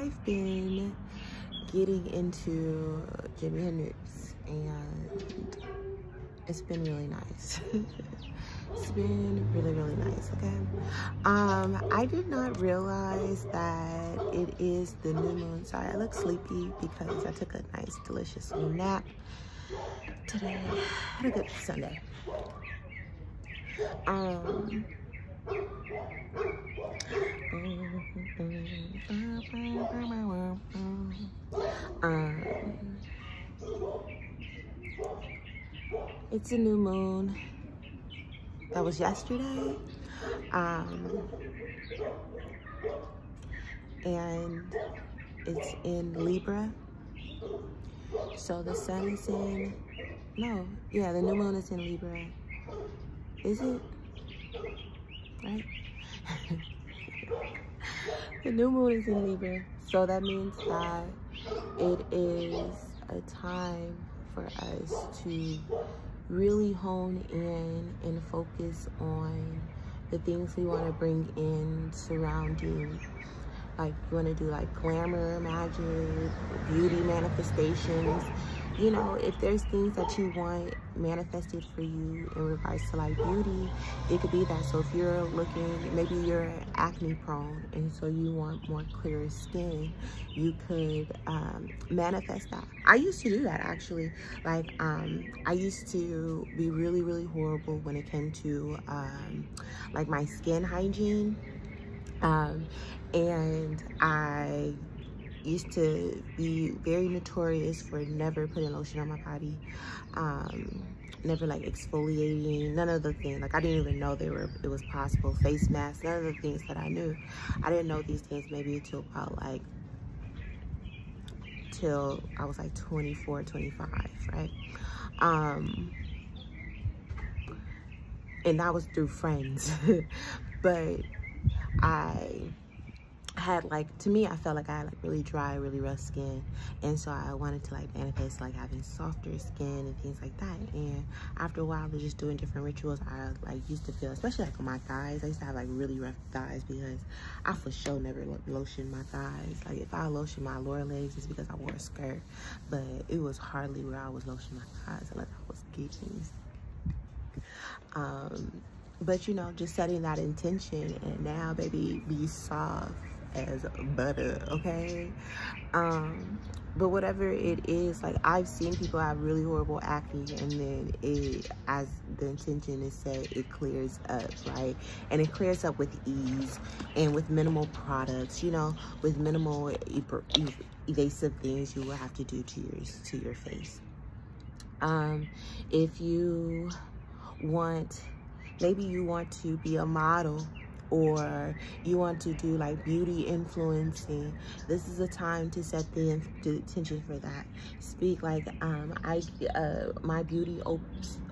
I've been getting into Jimi Hendrix and it's been really nice. it's been really, really nice, okay? Um, I did not realize that it is the new moon. Sorry, I look sleepy because I took a nice, delicious nap today. Had a good Sunday. Um, um, it's a new moon. That was yesterday. Um, and it's in Libra. So the sun is in, no, yeah, the new moon is in Libra. Is it? Right? the new moon is in Libra. So that means that it is a time for us to really hone in and focus on the things we want to bring in surrounding like you want to do like glamour magic beauty manifestations you know, if there's things that you want manifested for you in regards to like beauty, it could be that. So if you're looking, maybe you're acne prone and so you want more clear skin, you could um, manifest that. I used to do that actually. Like, um, I used to be really, really horrible when it came to um, like my skin hygiene. Um, and I used to be very notorious for never putting lotion on my body um, never like exfoliating none of the things like i didn't even know they were it was possible face masks none of the things that i knew. I didn't know these things maybe until about like till i was like 24 25 right? Um and that was through friends. But i had like to me i felt like i had like really dry really rough skin. And so i wanted to like manifest like having softer skin and things like that. And after a while of just doing different rituals i like used to feel especially like on my thighs i used to have like really rough thighs because i for sure never lotion my thighs. Like if i lotion my lower legs it's because i wore a skirt. But it was hardly where i was lotioning my thighs unless i was geeking um but you know just setting that intention. And now baby be soft as butter, okay? Um, but whatever it is, like I've seen people have really horrible acne and then it, as the intention is said, it clears up, right? And it clears up with ease and with minimal products, you know, with minimal evasive things you will have to do to your, to your face. Um, if you want, maybe you want to be a model or you want to do like beauty influencing this is a time to set the, intention for that. Speak like um i uh my beauty op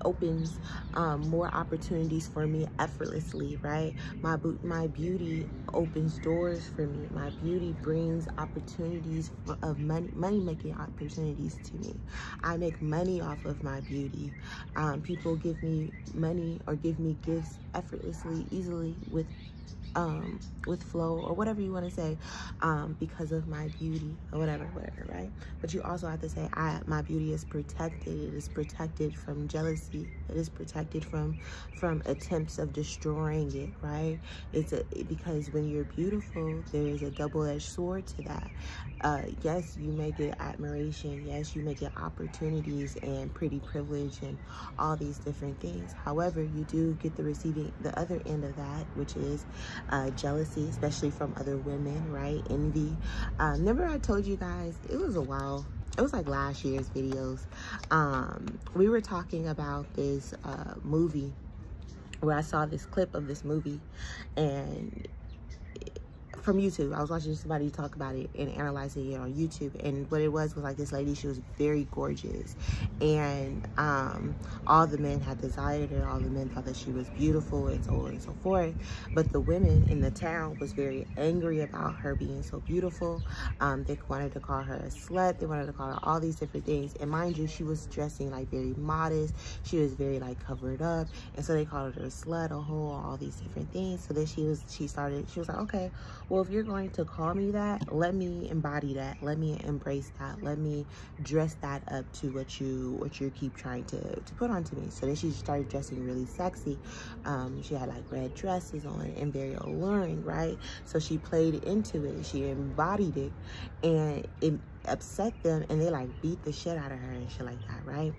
opens um more opportunities for me effortlessly right? My my beauty opens doors for me. My beauty brings opportunities of money money making opportunities to me. I make money off of my beauty. Um people give me money or give me gifts effortlessly easily with um, with flow or whatever you want to say um, because of my beauty or whatever, whatever, right? But you also have to say, I, my beauty is protected. It is protected from jealousy. It is protected from from attempts of destroying it, right? It's a, because when you're beautiful, there is a double-edged sword to that. Uh, yes, you may get admiration. Yes, you may get opportunities and pretty privilege and all these different things. However, you do get the receiving, the other end of that, which is uh, jealousy, especially from other women, right? Envy. Uh, remember I told you guys, it was a while, it was like last year's videos. Um, we were talking about this uh, movie where I saw this clip of this movie and from YouTube. I was watching somebody talk about it and analyzing it on YouTube. And what it was was like this lady, she was very gorgeous. And um, all the men had desired her. All the men thought that she was beautiful and so on and so forth. But the women in the town was very angry about her being so beautiful. Um, they wanted to call her a slut. They wanted to call her all these different things. And mind you, she was dressing like very modest. She was very like covered up. And so they called her a slut, a hoe, all these different things. So then she was, she started, she was like, okay, well, well, if you're going to call me that, let me embody that. Let me embrace that. Let me dress that up to what you what you keep trying to, to put onto me. So then she started dressing really sexy. Um, she had like red dresses on and very alluring, right? So she played into it. She embodied it and it upset them and they like beat the shit out of her and shit like that, right?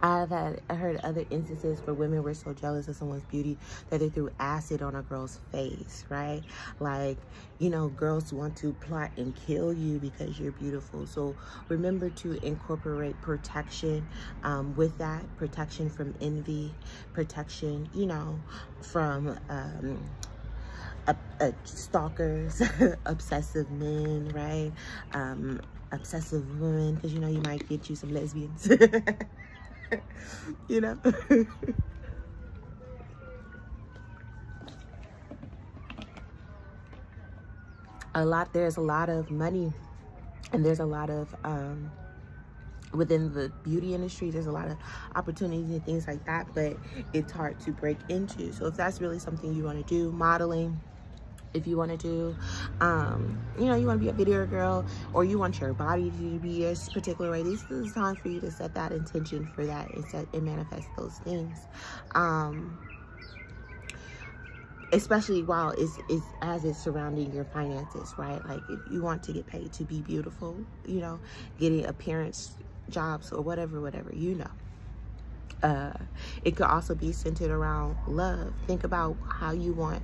I've had I heard other instances where women were so jealous of someone's beauty that they threw acid on a girl's face, right? Like, you know, girls want to plot and kill you because you're beautiful. So remember to incorporate protection um, with that, protection from envy, protection, you know, from um, uh, uh, stalkers, obsessive men, right? Um, obsessive women, because you know you might get you some lesbians. you know? a lot, there's a lot of money and there's a lot of, um, within the beauty industry there's a lot of opportunities and things like that but it's hard to break into so if that's really something you want to do modeling if you want to do um you know you want to be a video girl or you want your body to be a particular way this is the time for you to set that intention for that and set and manifest those things. Um especially while it's, it's as it's surrounding your finances right? Like if you want to get paid to be beautiful you know getting appearance jobs or whatever whatever you know uh, it could also be centered around love. Think about how you want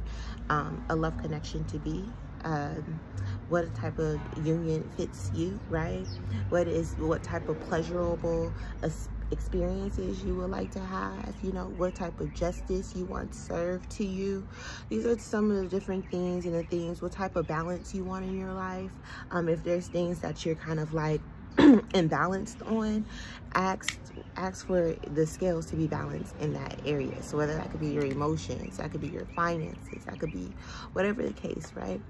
um, a love connection to be. Um, what type of union fits you, right? What is what type of pleasurable experiences you would like to have, you know, what type of justice you want served to you. These are some of the different things and the things, what type of balance you want in your life. Um, if there's things that you're kind of like imbalanced on, ask ask for the scales to be balanced in that area. So whether that could be your emotions, that could be your finances, that could be whatever the case, right?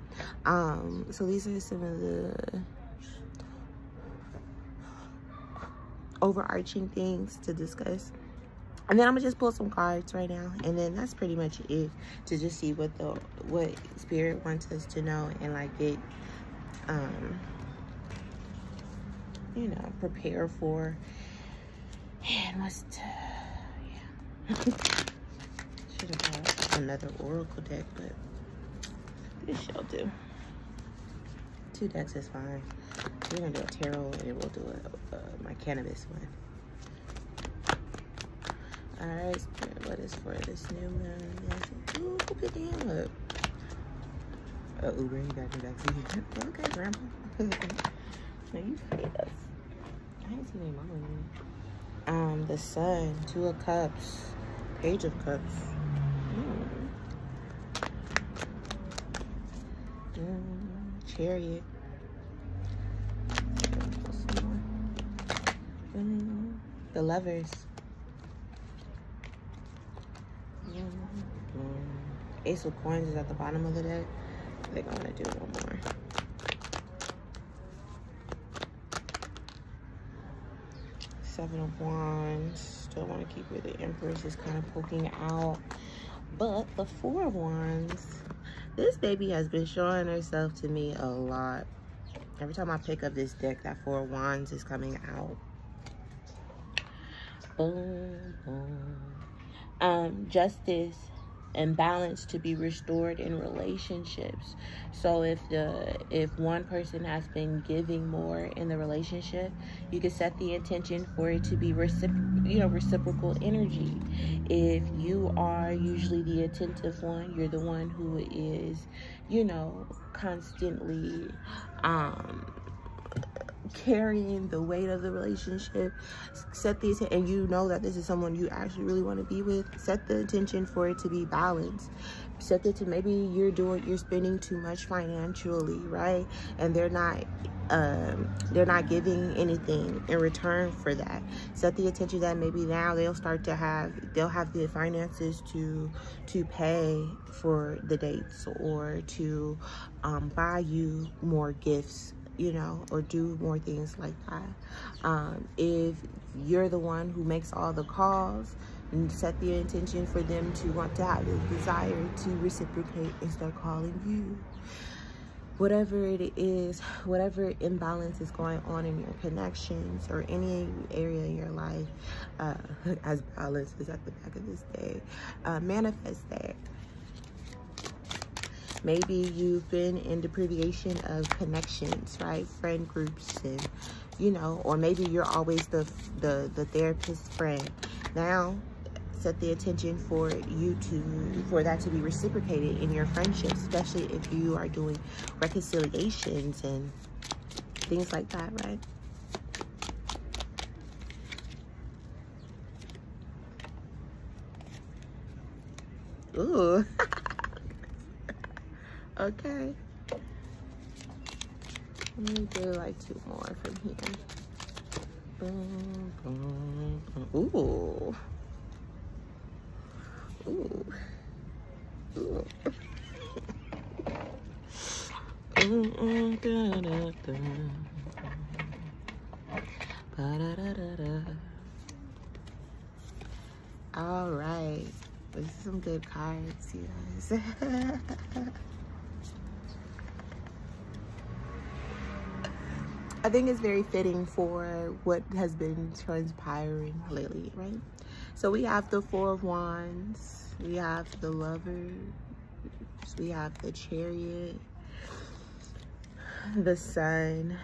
Um, so these are some of the overarching things to discuss. And then I'm gonna just pull some cards right now, and then that's pretty much it to just see what the what spirit wants us to know and like get um you know, prepare for. And must, uh, yeah. Should have bought another oracle deck, but this shall do. Two decks is fine. We're gonna do a tarot and then we'll do a, uh, my cannabis one. Alright, spirit, what is for this new moon? Ooh, open damn up. Uh, Uber, you got your back. Okay, grandpa. now you fade us. I seen any mama Um, the sun, two of cups, page of cups. Mm. Mm, chariot. Mm, the lovers. Mm, Ace of coins is at the bottom of the deck. I think I'm gonna do one more. Seven of Wands. Still want to keep it. The Empress is kind of poking out. But the Four of Wands, this baby has been showing herself to me a lot. Every time I pick up this deck, that Four of Wands is coming out. Boom, boom. Um, justice and balance to be restored in relationships. So if the if one person has been giving more in the relationship, you can set the intention for it to be recipro- you know reciprocal energy. If you are usually the attentive one, you're the one who is, you know, constantly um carrying the weight of the relationship set the and you know that this is someone you actually really want to be with set the intention for it to be balanced. Set it to maybe you're doing you're spending too much financially right? And they're not um they're not giving anything in return for that. Set the attention that maybe now they'll start to have they'll have the finances to to pay for the dates or to um, buy you more gifts you know, or do more things like that. Um, if you're the one who makes all the calls, and set the intention for them to want to have the desire to reciprocate and start calling you. whatever it is, whatever imbalance is going on in your connections or any area in your life, uh, as balance is at the back of this day, uh, manifest that. Maybe you've been in deprivation of connections, right? Friend groups and, you know, or maybe you're always the, the, the therapist friend. Now, set the attention for you to for that to be reciprocated in your friendships especially if you are doing reconciliations and things like that right Ooh. okay. Let me do like two more from here. Ooh. Ooh. Ooh. Mm -mm, da, da, da. Da, da, da, da. All right. This is some good cards, you guys. I think it's very fitting for what has been transpiring lately, right? So we have the Four of Wands, we have the Lovers, we have the Chariot, the Sun,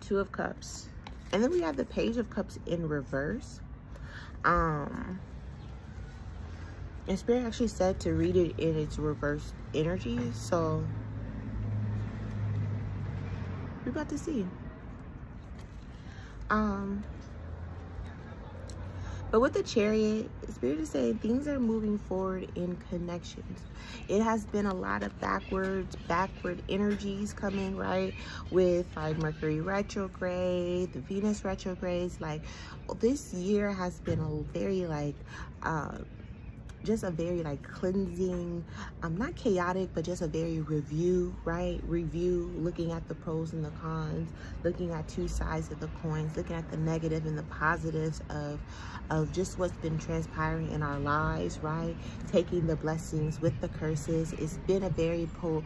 Two of Cups, and then we have the Page of Cups in reverse. Um, and Spirit actually said to read it in its reverse energy, so we're about to see. Um, but with the chariot, Spirit is saying things are moving forward in connections. It has been a lot of backwards, backward energies coming, right? With like Mercury retrograde, the Venus retrogrades. Like this year has been a very like, uh, just a very like cleansing um not chaotic but just a very review right? Review looking at the pros and the cons looking at two sides of the coins looking at the negative and the positives of of just what's been transpiring in our lives right? Taking the blessings with the curses. It's been a very po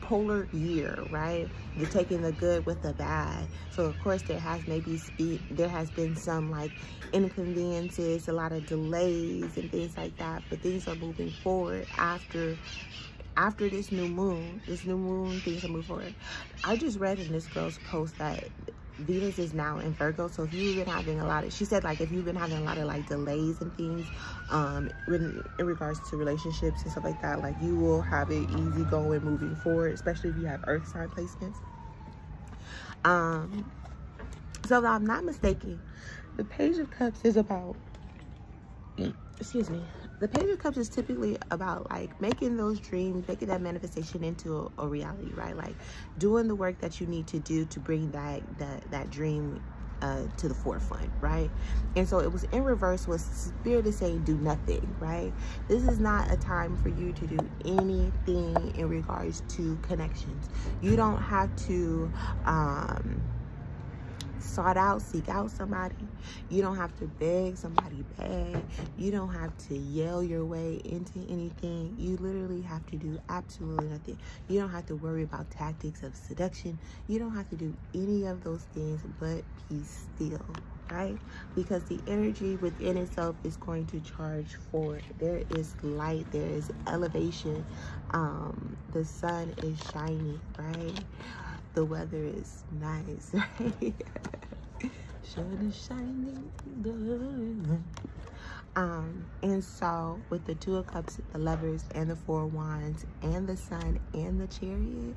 polar year, right? You're taking the good with the bad. So of course there has maybe speed, there has been some like inconveniences, a lot of delays and things like that. But things are moving forward after after this new moon. This new moon, things are moving forward. I just read in this girl's post that Venus is now in Virgo. So if you've been having a lot of, she said like if you've been having a lot of like delays and things um, in, in regards to relationships and stuff like that, like you will have it easy going moving forward, especially if you have earth sign placements. Um, so I'm not mistaken, the Page of Cups is about, excuse me, the page of cups is typically about like making those dreams making that manifestation into a, a, reality right? Like doing the work that you need to do to bring that that that dream uh, to the forefront right? And so it was in reverse was spirit is saying do nothing right? This is not a time for you to do anything in regards to connections. You don't have to um sought out, seek out somebody. You don't have to beg somebody beg. You don't have to yell your way into anything. You literally have to do absolutely nothing. You don't have to worry about tactics of seduction. You don't have to do any of those things but be still right because the energy within itself is going to charge forward there is light there is elevation um the sun is shining right the weather is nice, right? Sun is shining. Um, and so with the two of cups, the lovers and the four wands and the sun and the chariot,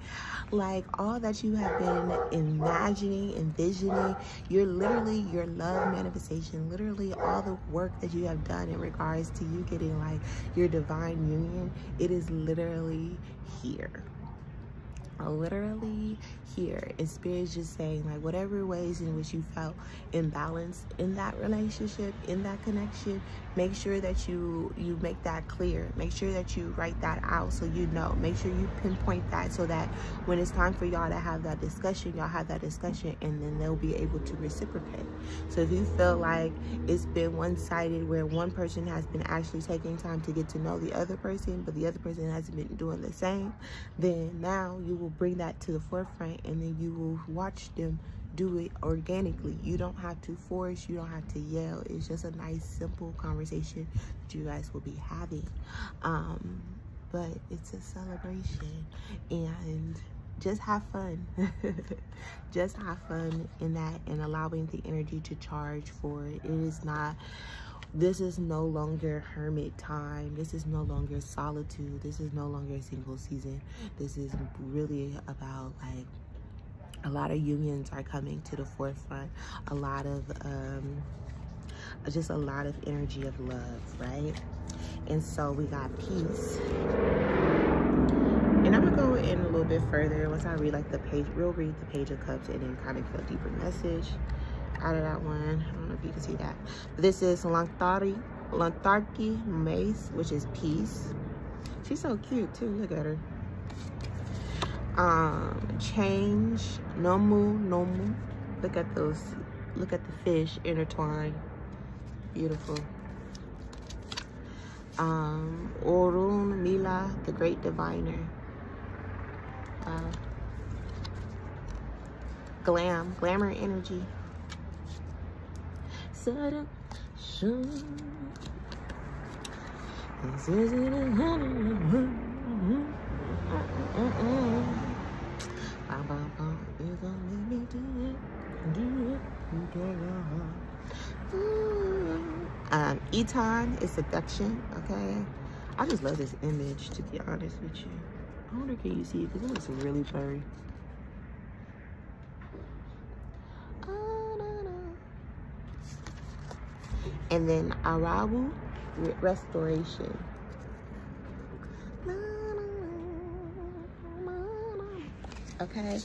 like all that you have been imagining, envisioning, you're literally your love manifestation, literally all the work that you have done in regards to you getting like your divine union, it is literally here literally here and spirit's just saying like whatever ways in which you felt imbalanced in that relationship in that connection make sure that you you make that clear. Make sure that you write that out so you know. Make sure you pinpoint that so that when it's time for y'all to have that discussion y'all have that discussion and then they'll be able to reciprocate. So if you feel like it's been one-sided where one person has been actually taking time to get to know the other person but the other person hasn't been doing the same then now you will bring that to the forefront and then you will watch them do it organically. You don't have to force, you don't have to yell. It's just a nice, simple conversation that you guys will be having. Um, but it's a celebration and just have fun. just have fun in that and allowing the energy to charge for it. It is not this is no longer hermit time this is no longer solitude this is no longer a single season this is really about like a lot of unions are coming to the forefront a lot of um, just a lot of energy of love right? And so we got peace. And i'm gonna go in a little bit further. Once i read like the page we'll read the page of cups and then kind of get a deeper message out of that one. I don't know if you can see that. This is lantari lantarki mace which is peace. She's so cute too. Look at her um change nomu nomu. Look at those look at the fish intertwined. Beautiful. Um Orunmila the great diviner. Uh, glam glamour energy. Sudden this isn't a um, Eton is seduction, okay? I just love this image, to be honest with you. I wonder can you see it, because it looks really blurry. And then Arabu, restoration. Okay?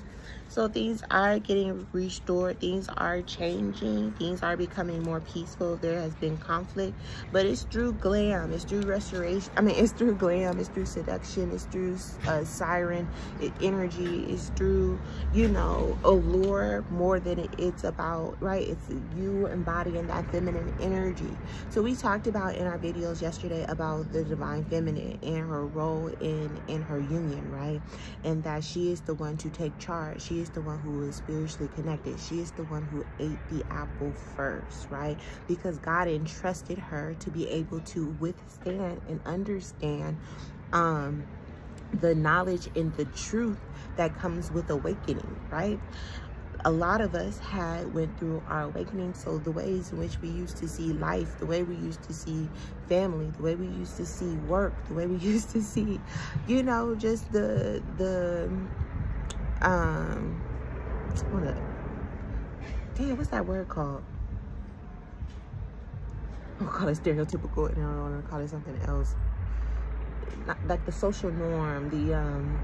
So things are getting restored things are changing things are becoming more peaceful. There has been conflict but it's through glam it's through restoration i mean it's through glam it's through seduction it's through uh, siren it, energy it's through you know allure more than it, it's about right? It's you embodying that feminine energy. So we talked about in our videos yesterday about the divine feminine and her role in in her union right? And that she is the one to take charge she is the one who is spiritually connected. She is the one who ate the apple first, right? Because God entrusted her to be able to withstand and understand um, the knowledge and the truth that comes with awakening, right? a lot of us had went through our awakening so the ways in which we used to see life the way we used to see family the way we used to see work the way we used to see you know just the the um what a, damn, what's that word called? I'll call it stereotypical and I don't want to call it something else. Not, like the social norm, the um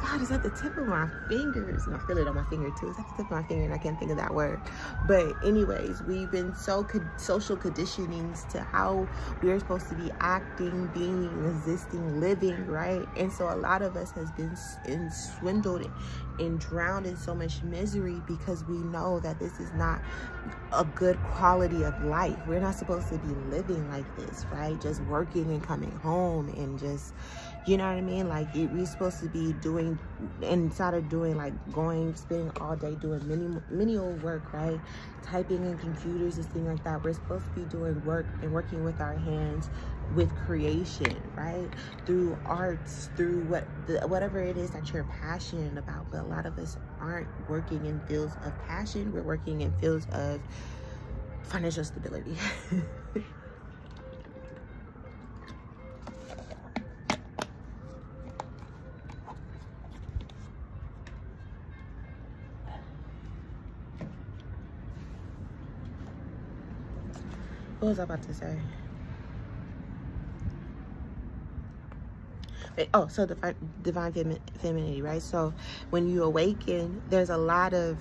God, it's at the tip of my fingers. And I feel it on my finger too. It's at the tip of my finger and I can't think of that word. But anyways, we've been so co social conditionings to how we're supposed to be acting, being, resisting, living, right? And so a lot of us has been in swindled and drowned in so much misery because we know that this is not a good quality of life. We're not supposed to be living like this, right? Just working and coming home and just you know what I mean? Like we're supposed to be doing, inside of doing like going, spending all day doing many, old work, right? Typing in computers and things like that. We're supposed to be doing work and working with our hands with creation, right? Through arts, through what the, whatever it is that you're passionate about. But a lot of us aren't working in fields of passion. We're working in fields of financial stability. What was I about to say? oh so the divine femi femininity right so when you awaken there's a lot of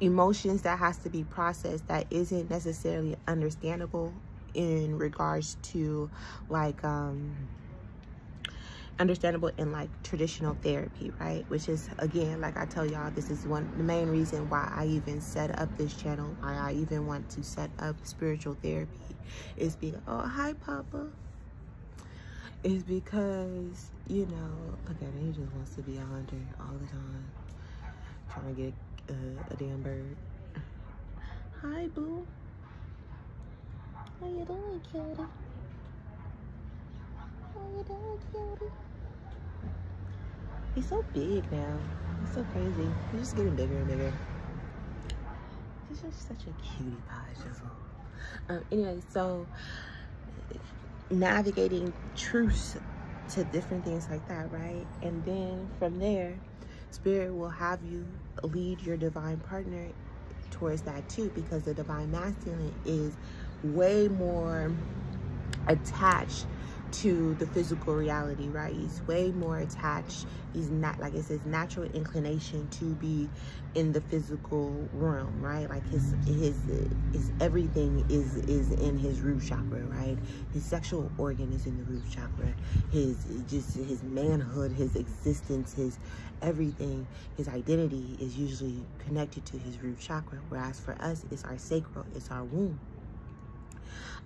emotions that has to be processed that isn't necessarily understandable in regards to like um understandable in like traditional therapy right? Which is again like i tell y'all this is one the main reason why i even set up this channel why i even want to set up spiritual therapy is because oh hi papa. Is because you know look at him he just wants to be a hunter all the time trying to get uh, a damn bird. Hi boo. How you doing cutie? How you doing cutie He's so big now. He's so crazy. He's just getting bigger and bigger. He's just such a cutie pie, Jizzle. Um, anyway, so navigating truths to different things like that, right? And then from there, Spirit will have you lead your divine partner towards that too, because the divine masculine is way more attached to the physical reality, right? He's way more attached. He's not like it's his natural inclination to be in the physical realm, right? Like his his his everything is is in his root chakra, right? His sexual organ is in the root chakra. His just his manhood, his existence, his everything, his identity is usually connected to his root chakra. Whereas for us, it's our sacral, it's our womb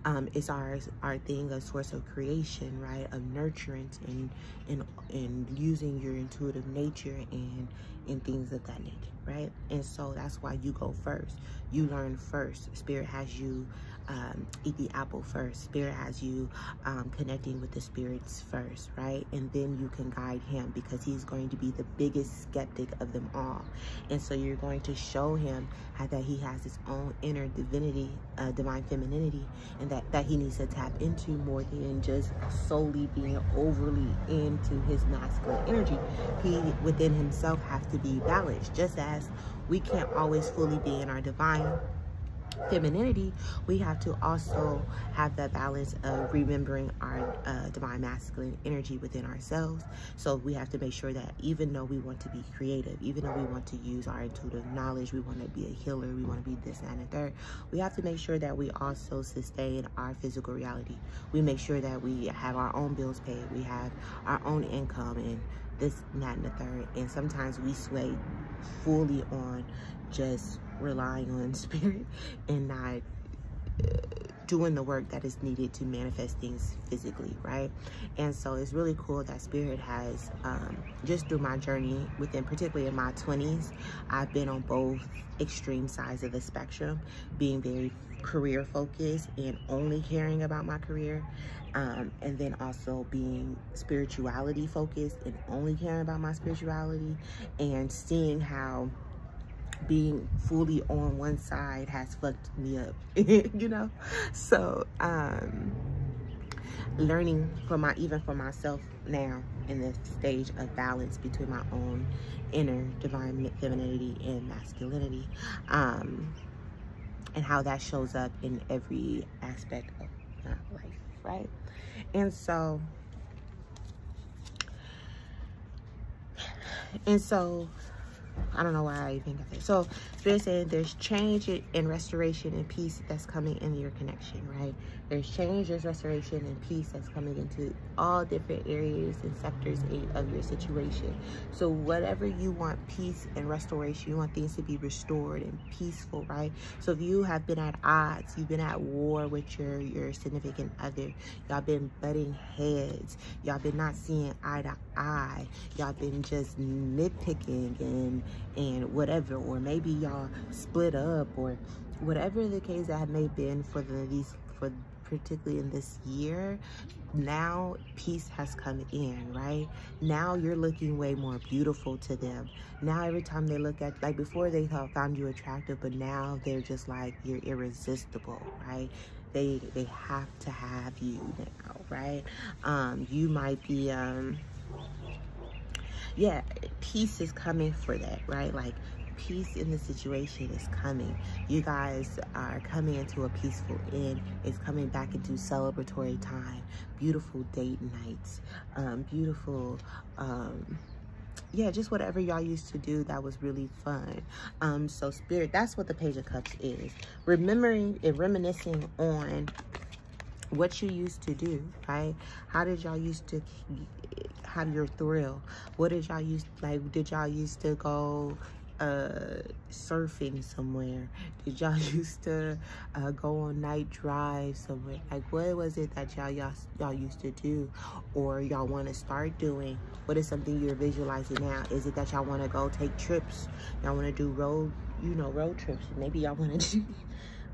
um, it's our our thing, a source of creation, right? Of nurturance and and and using your intuitive nature and and things of that nature, right? And so that's why you go first. You learn first. Spirit has you um, eat the apple first. Spirit has you um, connecting with the spirits first, right? And then you can guide him because he's going to be the biggest skeptic of them all. And so you're going to show him how that he has his own inner divinity, uh, divine femininity, and that, that he needs to tap into more than just solely being overly into his masculine energy. He, within himself, has to be balanced, just as we can't always fully be in our divine femininity, we have to also have that balance of remembering our uh, divine masculine energy within ourselves. So we have to make sure that even though we want to be creative, even though we want to use our intuitive knowledge, we want to be a healer, we want to be this and the third, we have to make sure that we also sustain our physical reality. We make sure that we have our own bills paid, we have our own income and this, and that, and the third. And sometimes we sway fully on just relying on spirit and not uh, doing the work that is needed to manifest things physically right? And so it's really cool that spirit has um, just through my journey within particularly in my 20s i've been on both extreme sides of the spectrum being very career focused and only caring about my career um, and then also being spirituality focused and only caring about my spirituality and seeing how being fully on one side has fucked me up, you know? So, um, learning for my, even for myself now in this stage of balance between my own inner divine femininity and masculinity, um, and how that shows up in every aspect of my life, right? And so, and so I don't know why I even got that. So Spirit saying there's change and restoration and peace that's coming in your connection, right? There's change, there's restoration and peace that's coming into all different areas and sectors of your situation. So whatever you want peace and restoration, you want things to be restored and peaceful, right? So if you have been at odds, you've been at war with your, your significant other, y'all been butting heads, y'all been not seeing eye to eye, y'all been just nitpicking and and whatever, or maybe y'all split up or whatever the case that may have been for the these for particularly in this year, now peace has come in, right? Now you're looking way more beautiful to them. Now every time they look at, like before they thought found you attractive, but now they're just like, you're irresistible, right? They, they have to have you now, right? Um, you might be, um, yeah, peace is coming for that, right? Like peace in the situation is coming. You guys are coming into a peaceful end. It's coming back into celebratory time. Beautiful date nights. Um, beautiful, um, yeah, just whatever y'all used to do that was really fun. Um, so spirit, that's what the Page of Cups is. Remembering and reminiscing on what you used to do, right? How did y'all used to have your thrill? What did y'all used like? Did y'all used to go uh, surfing somewhere? Did y'all used to uh, go on night drive somewhere? Like, what was it that y'all y'all y'all used to do, or y'all want to start doing? What is something you're visualizing now? Is it that y'all want to go take trips? Y'all want to do road, you know, road trips? Maybe y'all want to do.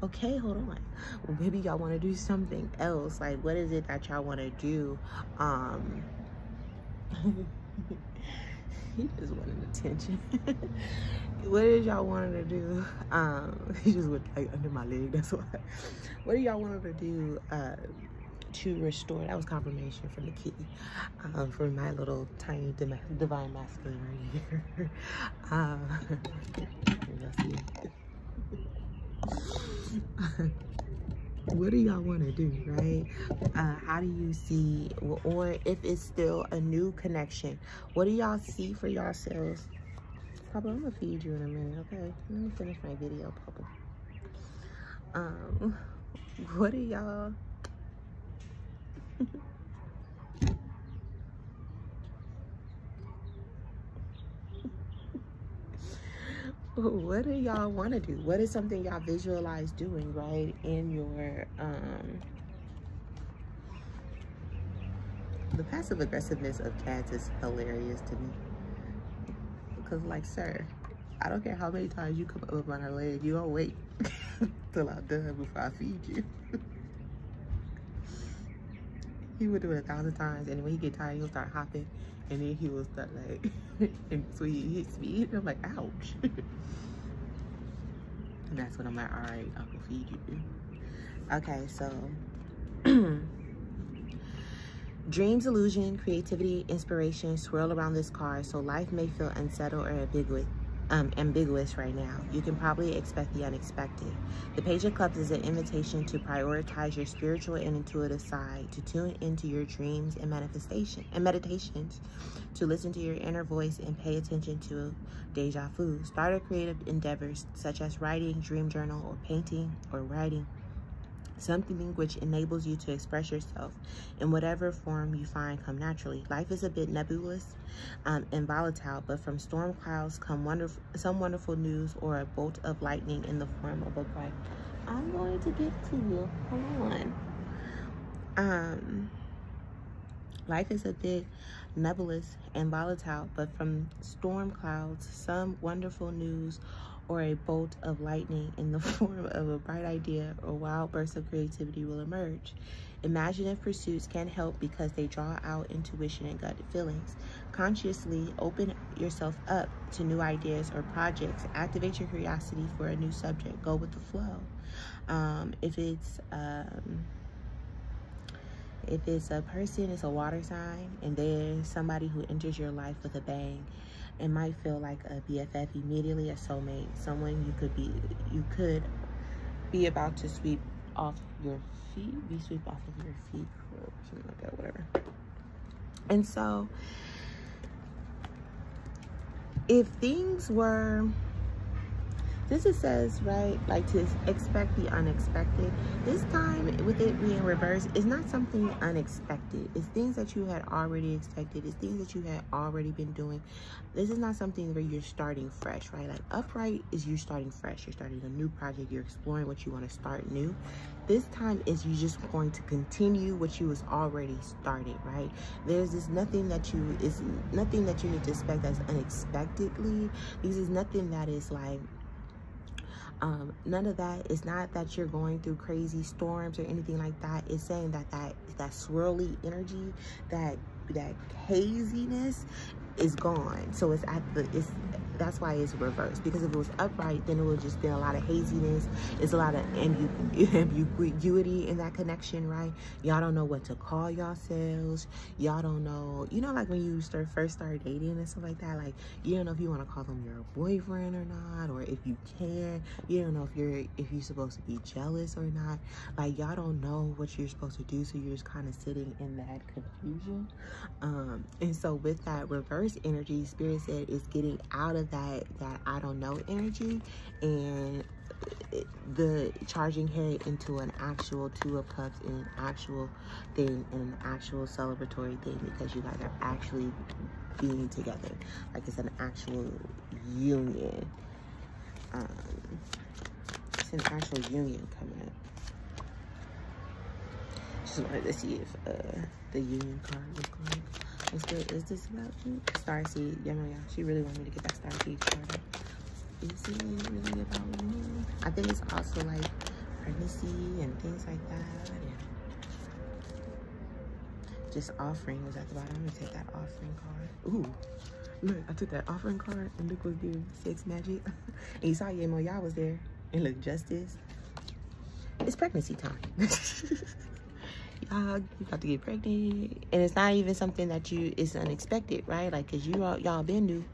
Okay hold on. Well, maybe y'all want to do something else. Like what is it that y'all want to do? Um he just wanted attention. What did y'all wanted to do? Um he just went like under my leg that's why. What do y'all wanted to do uh to restore that was confirmation from the kitty um for my little tiny divine masculine right here. Um what do y'all want to do right uh, how do you see or if it's still a new connection what do y'all see for yourselves Papa, I'm gonna feed you in a minute, okay? Let me finish my video, Papa. Um, what do y'all what do y'all want to do? What is something y'all visualize doing right in your um the passive aggressiveness of cats is hilarious to me. Because like sir i don't care how many times you come up on her leg you don't wait till i'm done before i feed you. He would do it a thousand times and when he get tired he'll start hopping and then he will start like and so he hits me and i'm like ouch. And that's when i'm like all right i'll feed you. Okay so dreams illusion creativity inspiration swirl around this card so life may feel unsettled or ambiguous um, ambiguous right now. You can probably expect the unexpected. The Page of Cups is an invitation to prioritize your spiritual and intuitive side, to tune into your dreams and manifestation and meditations, to listen to your inner voice and pay attention to deja vu. Start a creative endeavors such as writing, dream journal, or painting or writing something which enables you to express yourself in whatever form you find come naturally. Life is a bit nebulous um, and volatile, but from storm clouds come wonderful, some wonderful news or a bolt of lightning in the form of a bright. I'm going to get to you. Hold on. Um, life is a bit nebulous and volatile, but from storm clouds, some wonderful news or a bolt of lightning in the form of a bright idea or wild burst of creativity will emerge. Imaginative pursuits can help because they draw out intuition and gut feelings. Consciously open yourself up to new ideas or projects. Activate your curiosity for a new subject. Go with the flow. Um, if it's um, if it's a person, it's a water sign, and there's somebody who enters your life with a bang it might feel like a BFF immediately, a soulmate, someone you could be, you could be about to sweep off your feet, be sweep off of your feet or something like that, whatever. And so, if things were this it says right like to expect the unexpected. This time with it being reversed it's not something unexpected. It's things that you had already expected. It's things that you had already been doing. This is not something where you're starting fresh right? Like upright is you starting fresh. You're starting a new project. You're exploring what you want to start new. This time is you just going to continue what you was already started right? There's this nothing that you is nothing that you need to expect as unexpectedly. This is nothing that is like um, none of that. Is not that you're going through crazy storms or anything like that. It's saying that that that swirly energy that that haziness is gone. So it's at the it's that's why it's reversed. Because if it was upright then it would just be a lot of haziness. It's a lot of ambiguity in that connection right? Y'all don't know what to call yourselves. Y'all don't know you know like when you start first start dating and stuff like that like you don't know if you want to call them your boyfriend or not or if you can you don't know if you're if you're supposed to be jealous or not. Like y'all don't know what you're supposed to do. So you're just kind of sitting in that confusion. Um, and so with that reverse energy, spirit said is getting out of that that I don't know energy and the charging her into an actual two of cups and an actual thing and an actual celebratory thing because you guys are actually being together. Like it's an actual union. Um it's an actual union coming up. Just wanted to see if uh the union card was going is, good. is this about you? starseed yeah yeah she really wanted me to get that starseed card is it really about me? I think it's also like pregnancy and things like that. And just offering was at the bottom. I'm gonna take that offering card. Ooh, look, I took that offering card and look what's giving sex magic. and you saw Yemo Y'all was there. And look, justice. It's pregnancy time. y'all you got to get pregnant. And it's not even something that you it's unexpected right? Like because you all y'all been new.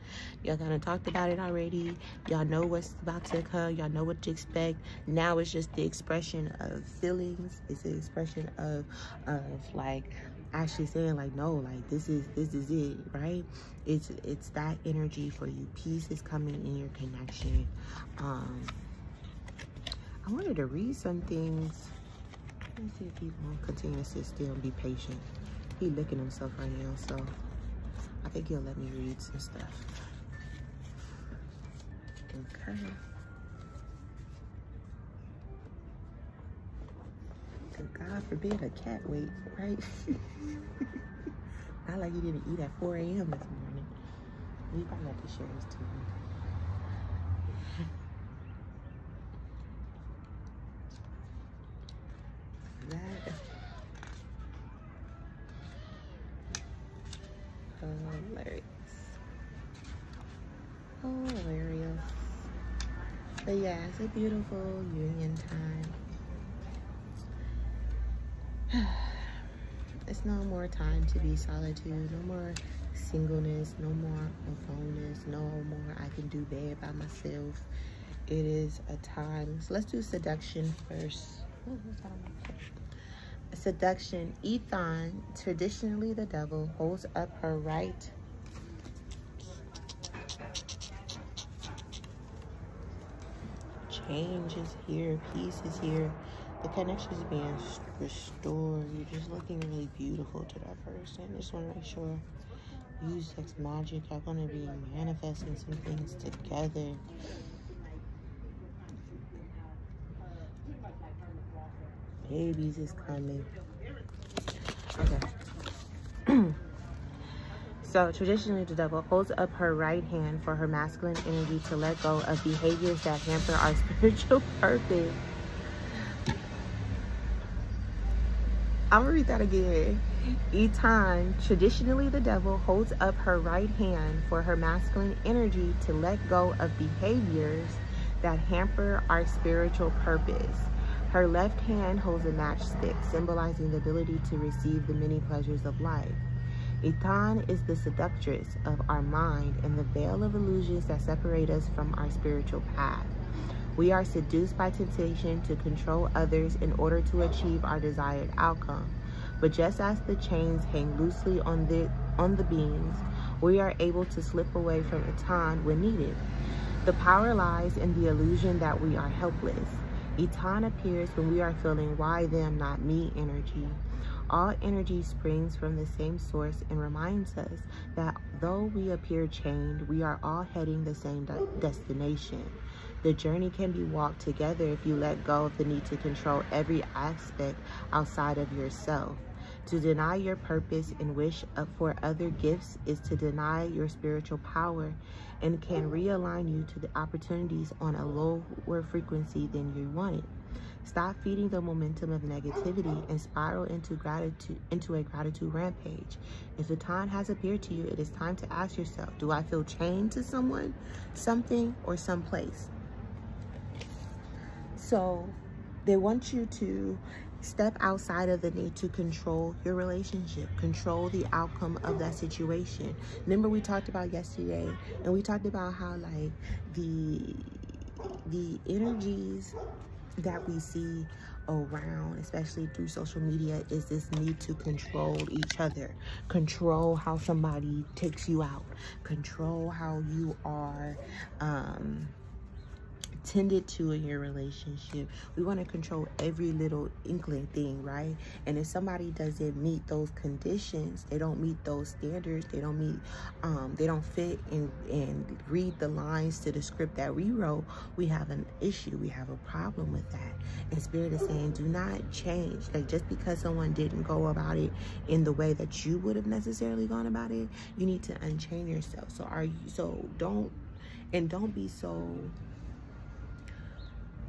Y'all kind of talked about it already. Y'all know what's about to come y'all know what to expect. Now it's just the expression of feelings. It's the expression of of like actually saying like no like this is this is it right? It's it's that energy for you. Peace is coming in your connection. Um i wanted to read some things let me see if he's gonna continue to sit still and be patient. He licking himself right now, so I think he'll let me read some stuff. Okay. God forbid a cat wait, right? Not like he didn't eat at 4 a.m. this morning. We probably have to share his too. Hilarious. Oh, hilarious. But yeah, it's a beautiful union time. it's no more time to be solitude, no more singleness, no more aloneness, no more I can do bad by myself. It is a time. So let's do seduction first. Seduction. Etan, traditionally the devil, holds up her right change is here, peace is here, the connection is being restored. You're just looking really beautiful to that person. Just want to make sure you sex magic are going to be manifesting some things together. Babies is coming. Okay. so traditionally the devil holds up her right hand for her masculine energy to let go of behaviors that hamper our spiritual purpose. I'm gonna read that again. Each time, traditionally the devil holds up her right hand for her masculine energy to let go of behaviors that hamper our spiritual purpose. Her left hand holds a matchstick, symbolizing the ability to receive the many pleasures of life. Etan is the seductress of our mind and the veil of illusions that separate us from our spiritual path. We are seduced by temptation to control others in order to achieve our desired outcome. But just as the chains hang loosely on the, on the beams, we are able to slip away from Etan when needed. The power lies in the illusion that we are helpless. Etan appears when we are feeling why them, not me energy. All energy springs from the same source and reminds us that though we appear chained, we are all heading the same de destination. The journey can be walked together if you let go of the need to control every aspect outside of yourself. To deny your purpose and wish for other gifts is to deny your spiritual power and can realign you to the opportunities on a lower frequency than you wanted. Stop feeding the momentum of negativity and spiral into gratitude into a gratitude rampage. If the time has appeared to you, it is time to ask yourself, do I feel chained to someone, something, or someplace? So they want you to Step outside of the need to control your relationship, control the outcome of that situation. Remember we talked about yesterday and we talked about how like the the energies that we see around, especially through social media, is this need to control each other, control how somebody takes you out, control how you are. Um, tended to in your relationship. We want to control every little inkling thing, right? And if somebody doesn't meet those conditions, they don't meet those standards, they don't meet, um, they don't fit and, and read the lines to the script that we wrote, we have an issue. We have a problem with that. And Spirit is saying, do not change. Like just because someone didn't go about it in the way that you would have necessarily gone about it, you need to unchain yourself. So are you, so don't, and don't be so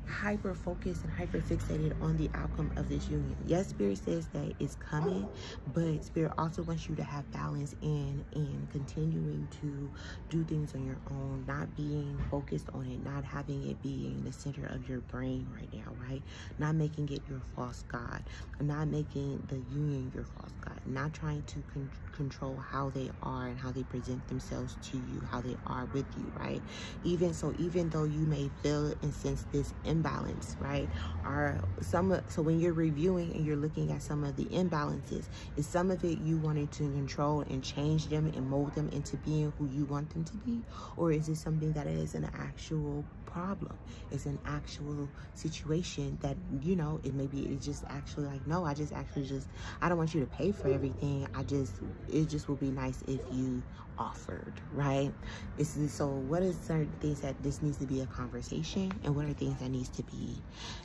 hyper focused and hyper fixated on the outcome of this union. Yes, Spirit says that it's coming, but Spirit also wants you to have balance in and continuing to do things on your own, not being focused on it, not having it being the center of your brain right now, right? Not making it your false God, not making the union your false God, not trying to con control how they are and how they present themselves to you, how they are with you, right? Even so, even though you may feel and sense this imbalance, right? Are some so when you're reviewing and you're looking at some of the imbalances, is some of it you wanted to control and change them and mold them into being who you want them to be? Or is it something that is an actual problem? It's an actual situation that, you know, it maybe it's just actually like, no, I just actually just, I don't want you to pay for everything. I just, it just will be nice if you offered, right? It's, so what is certain things that this needs to be a conversation and what are things that needs to be,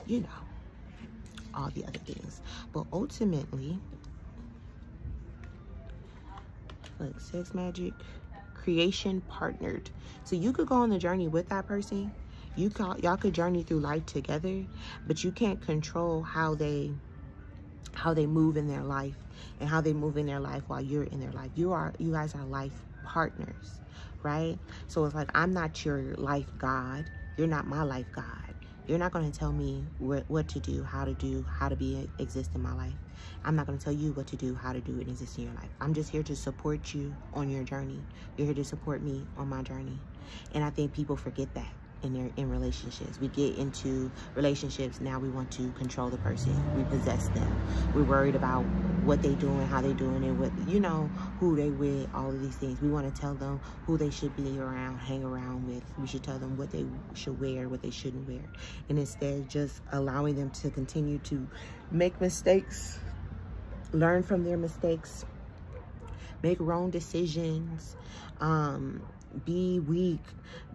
you know, all the other things. But ultimately, like sex magic, creation partnered. So you could go on the journey with that person you y'all could journey through life together but you can't control how they how they move in their life and how they move in their life while you're in their life you are you guys are life partners right? So it's like i'm not your life god. You're not my life god. You're not going to tell me what, what to do how to do how to be exist in my life. I'm not going to tell you what to do how to do and exist in your life. I'm just here to support you on your journey. You're here to support me on my journey. And i think people forget that in their in relationships. We get into relationships now we want to control the person. We possess them. We're worried about what they doing, how they doing it, what you know, who they with, all of these things. We want to tell them who they should be around, hang around with. We should tell them what they should wear, what they shouldn't wear. And instead just allowing them to continue to make mistakes, learn from their mistakes, make wrong decisions, um, be weak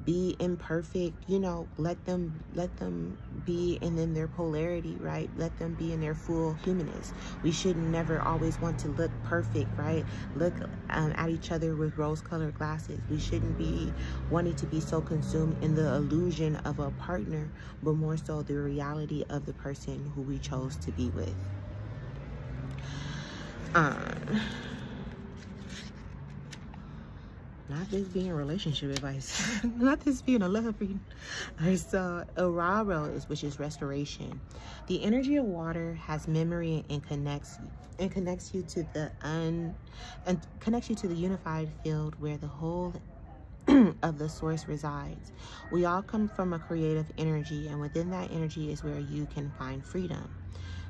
be imperfect you know let them let them be and then their polarity right? Let them be in their full humanness. We should never always want to look perfect right? Look um, at each other with rose colored glasses. We shouldn't be wanting to be so consumed in the illusion of a partner but more so the reality of the person who we chose to be with. Um not this being relationship advice not this being a love reading so Oraro which is restoration. The energy of water has memory and connects and connects you to the un and connects you to the unified field where the whole of the source resides. We all come from a creative energy and within that energy is where you can find freedom.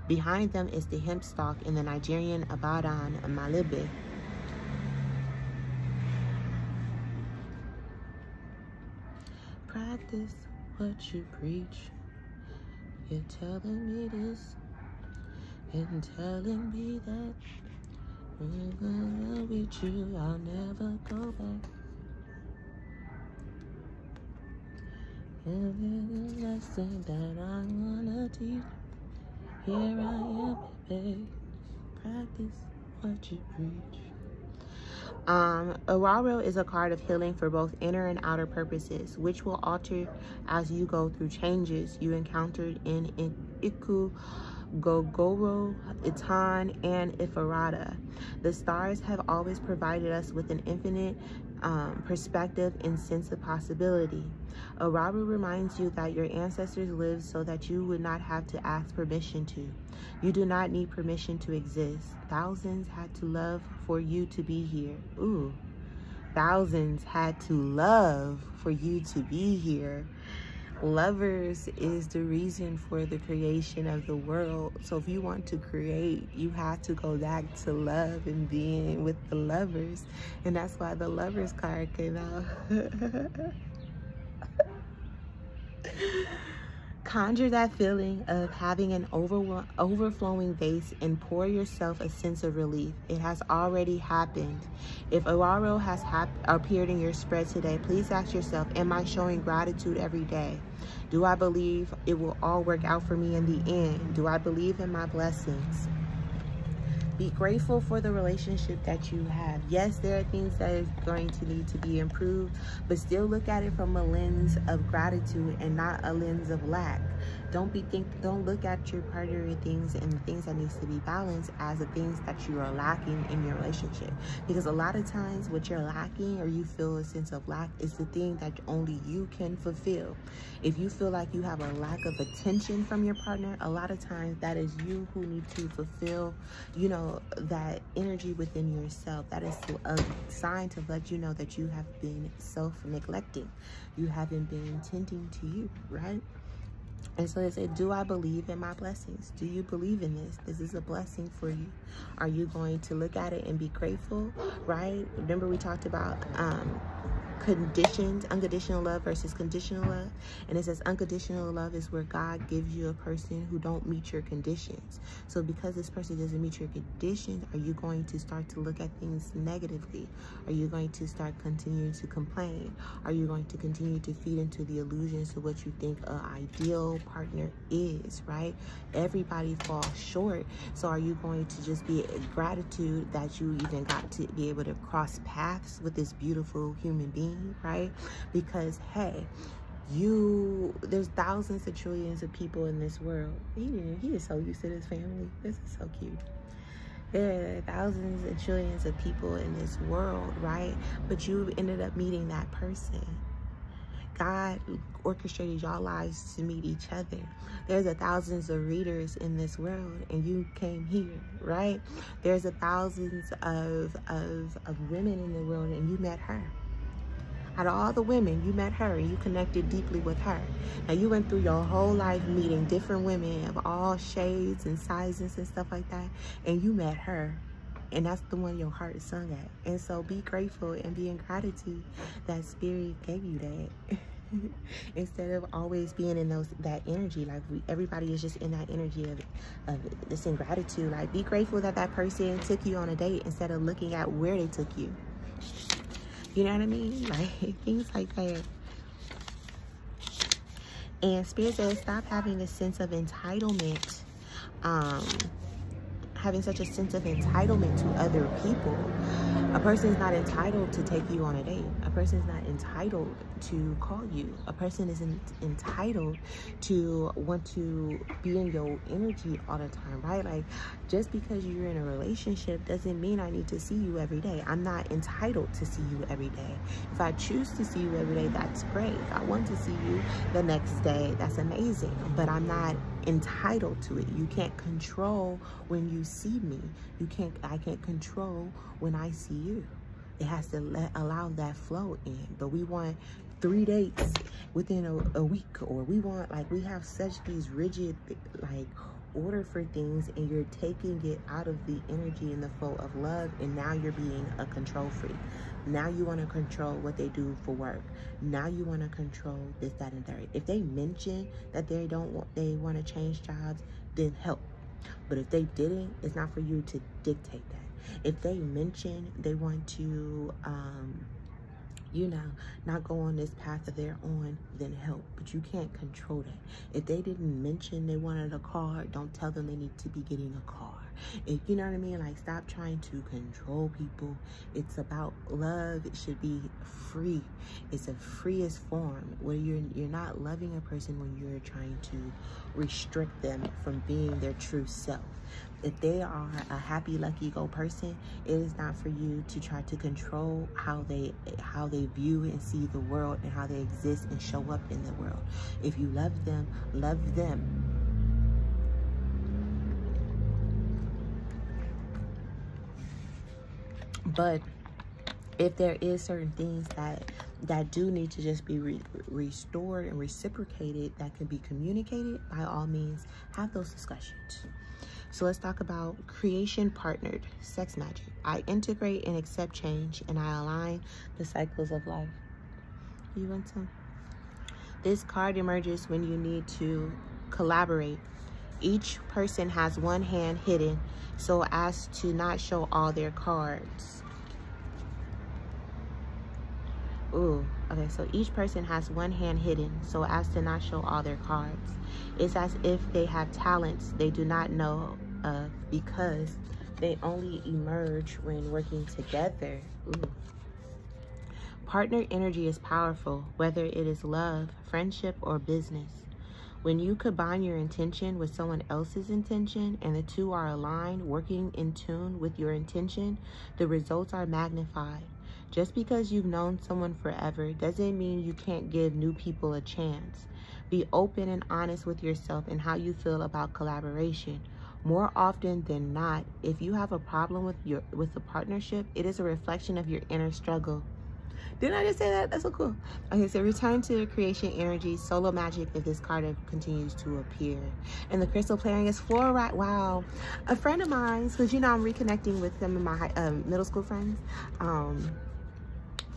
Behind them is the hemp stalk in the nigerian abadan malibu practice what you preach. You're telling me this and telling me that. I'm with you, I'll never go back. Every lesson that I wanna teach, here I am, baby. Practice what you preach. Um, Oraro is a card of healing for both inner and outer purposes, which will alter as you go through changes you encountered in, in Iku, Gogoro, Itan, and Ifarada. The stars have always provided us with an infinite um, perspective and sense of possibility. Oraro reminds you that your ancestors lived so that you would not have to ask permission to. You do not need permission to exist. Thousands had to love for you to be here. Ooh. Thousands had to love for you to be here. Lovers is the reason for the creation of the world. So if you want to create, you have to go back to love and being with the lovers. And that's why the lovers card came out. Conjure that feeling of having an over, overflowing vase and pour yourself a sense of relief. It has already happened. If Oraro has appeared in your spread today, please ask yourself, am I showing gratitude every day? Do I believe it will all work out for me in the end? Do I believe in my blessings? Be grateful for the relationship that you have. Yes, there are things that is going to need to be improved, but still look at it from a lens of gratitude and not a lens of lack. Don't be think don't look at your partner things and the things that needs to be balanced as the things that you are lacking in your relationship. Because a lot of times what you're lacking or you feel a sense of lack is the thing that only you can fulfill. If you feel like you have a lack of attention from your partner, a lot of times that is you who need to fulfill, you know, that energy within yourself. That is a sign to let you know that you have been self-neglecting. You haven't been tending to you, right? And so they said, do I believe in my blessings? Do you believe in this? This is a blessing for you. Are you going to look at it and be grateful, right? Remember we talked about um, conditioned, unconditional love versus conditional love. And it says unconditional love is where God gives you a person who don't meet your conditions. So because this person doesn't meet your conditions, are you going to start to look at things negatively? Are you going to start continuing to complain? Are you going to continue to feed into the illusions of what you think an ideal partner is, right? Everybody falls short. So are you going to just be gratitude that you even got to be able to cross paths with this beautiful human being? Right? Because, hey, you there's thousands of trillions of people in this world he he is so used to this family this is so cute there are thousands and trillions of people in this world right but you ended up meeting that person God orchestrated y'all lives to meet each other. There's a thousands of readers in this world and you came here, right? There's a thousands of, of, of women in the world and you met her out of all the women, you met her and you connected deeply with her. Now you went through your whole life meeting different women of all shades and sizes and stuff like that. And you met her. And that's the one your heart is sung at. And so be grateful and be in gratitude that spirit gave you that. instead of always being in those that energy like we, everybody is just in that energy of, of this ingratitude like be grateful that that person took you on a date instead of looking at where they took you you know what I mean? Like things like that. And Spirit says, stop having a sense of entitlement. Um, having such a sense of entitlement to other people. A person is not entitled to take you on a date. A person is not entitled to call you. A person isn't entitled to want to be in your energy all the time, right? Like, just because you're in a relationship doesn't mean I need to see you every day. I'm not entitled to see you every day. If I choose to see you every day, that's great. If I want to see you the next day, that's amazing. But I'm not entitled to it. You can't control when you see me. You can't, I can't control when I see you. It has to let, allow that flow in. But we want three dates within a, a week or we want, like, we have such these rigid, like, order for things and you're taking it out of the energy and the flow of love and now you're being a control freak. Now you want to control what they do for work. Now you want to control this that and third. If they mention that they don't want they want to change jobs then help. But if they didn't it's not for you to dictate that. If they mention they want to um you know, not go on this path that they're on, then help. But you can't control that. If they didn't mention they wanted a car, don't tell them they need to be getting a car. If you know what I mean, like stop trying to control people. It's about love. It should be free. It's a freest form where you're you're not loving a person when you're trying to restrict them from being their true self if they are a happy lucky go person it is not for you to try to control how they how they view and see the world and how they exist and show up in the world. If you love them love them. But if there is certain things that that do need to just be re restored and reciprocated that can be communicated by all means have those discussions so let's talk about creation partnered sex magic. I integrate and accept change and i align the cycles of life. You want some? This card emerges when you need to collaborate. Each person has one hand hidden so as to not show all their cards Ooh, okay, so each person has one hand hidden so as to not show all their cards. It's as if they have talents they do not know of because they only emerge when working together. Ooh. Partner energy is powerful, whether it is love, friendship, or business. When you combine your intention with someone else's intention and the two are aligned, working in tune with your intention, the results are magnified. Just because you've known someone forever doesn't mean you can't give new people a chance. Be open and honest with yourself and how you feel about collaboration. More often than not, if you have a problem with your with the partnership, it is a reflection of your inner struggle. Didn't I just say that? That's so cool. Okay, so return to creation energy, solo magic if this card continues to appear. And the crystal pairing is fluorite. Wow. A friend of mine, because you know I'm reconnecting with some of my um, middle school friends. Um,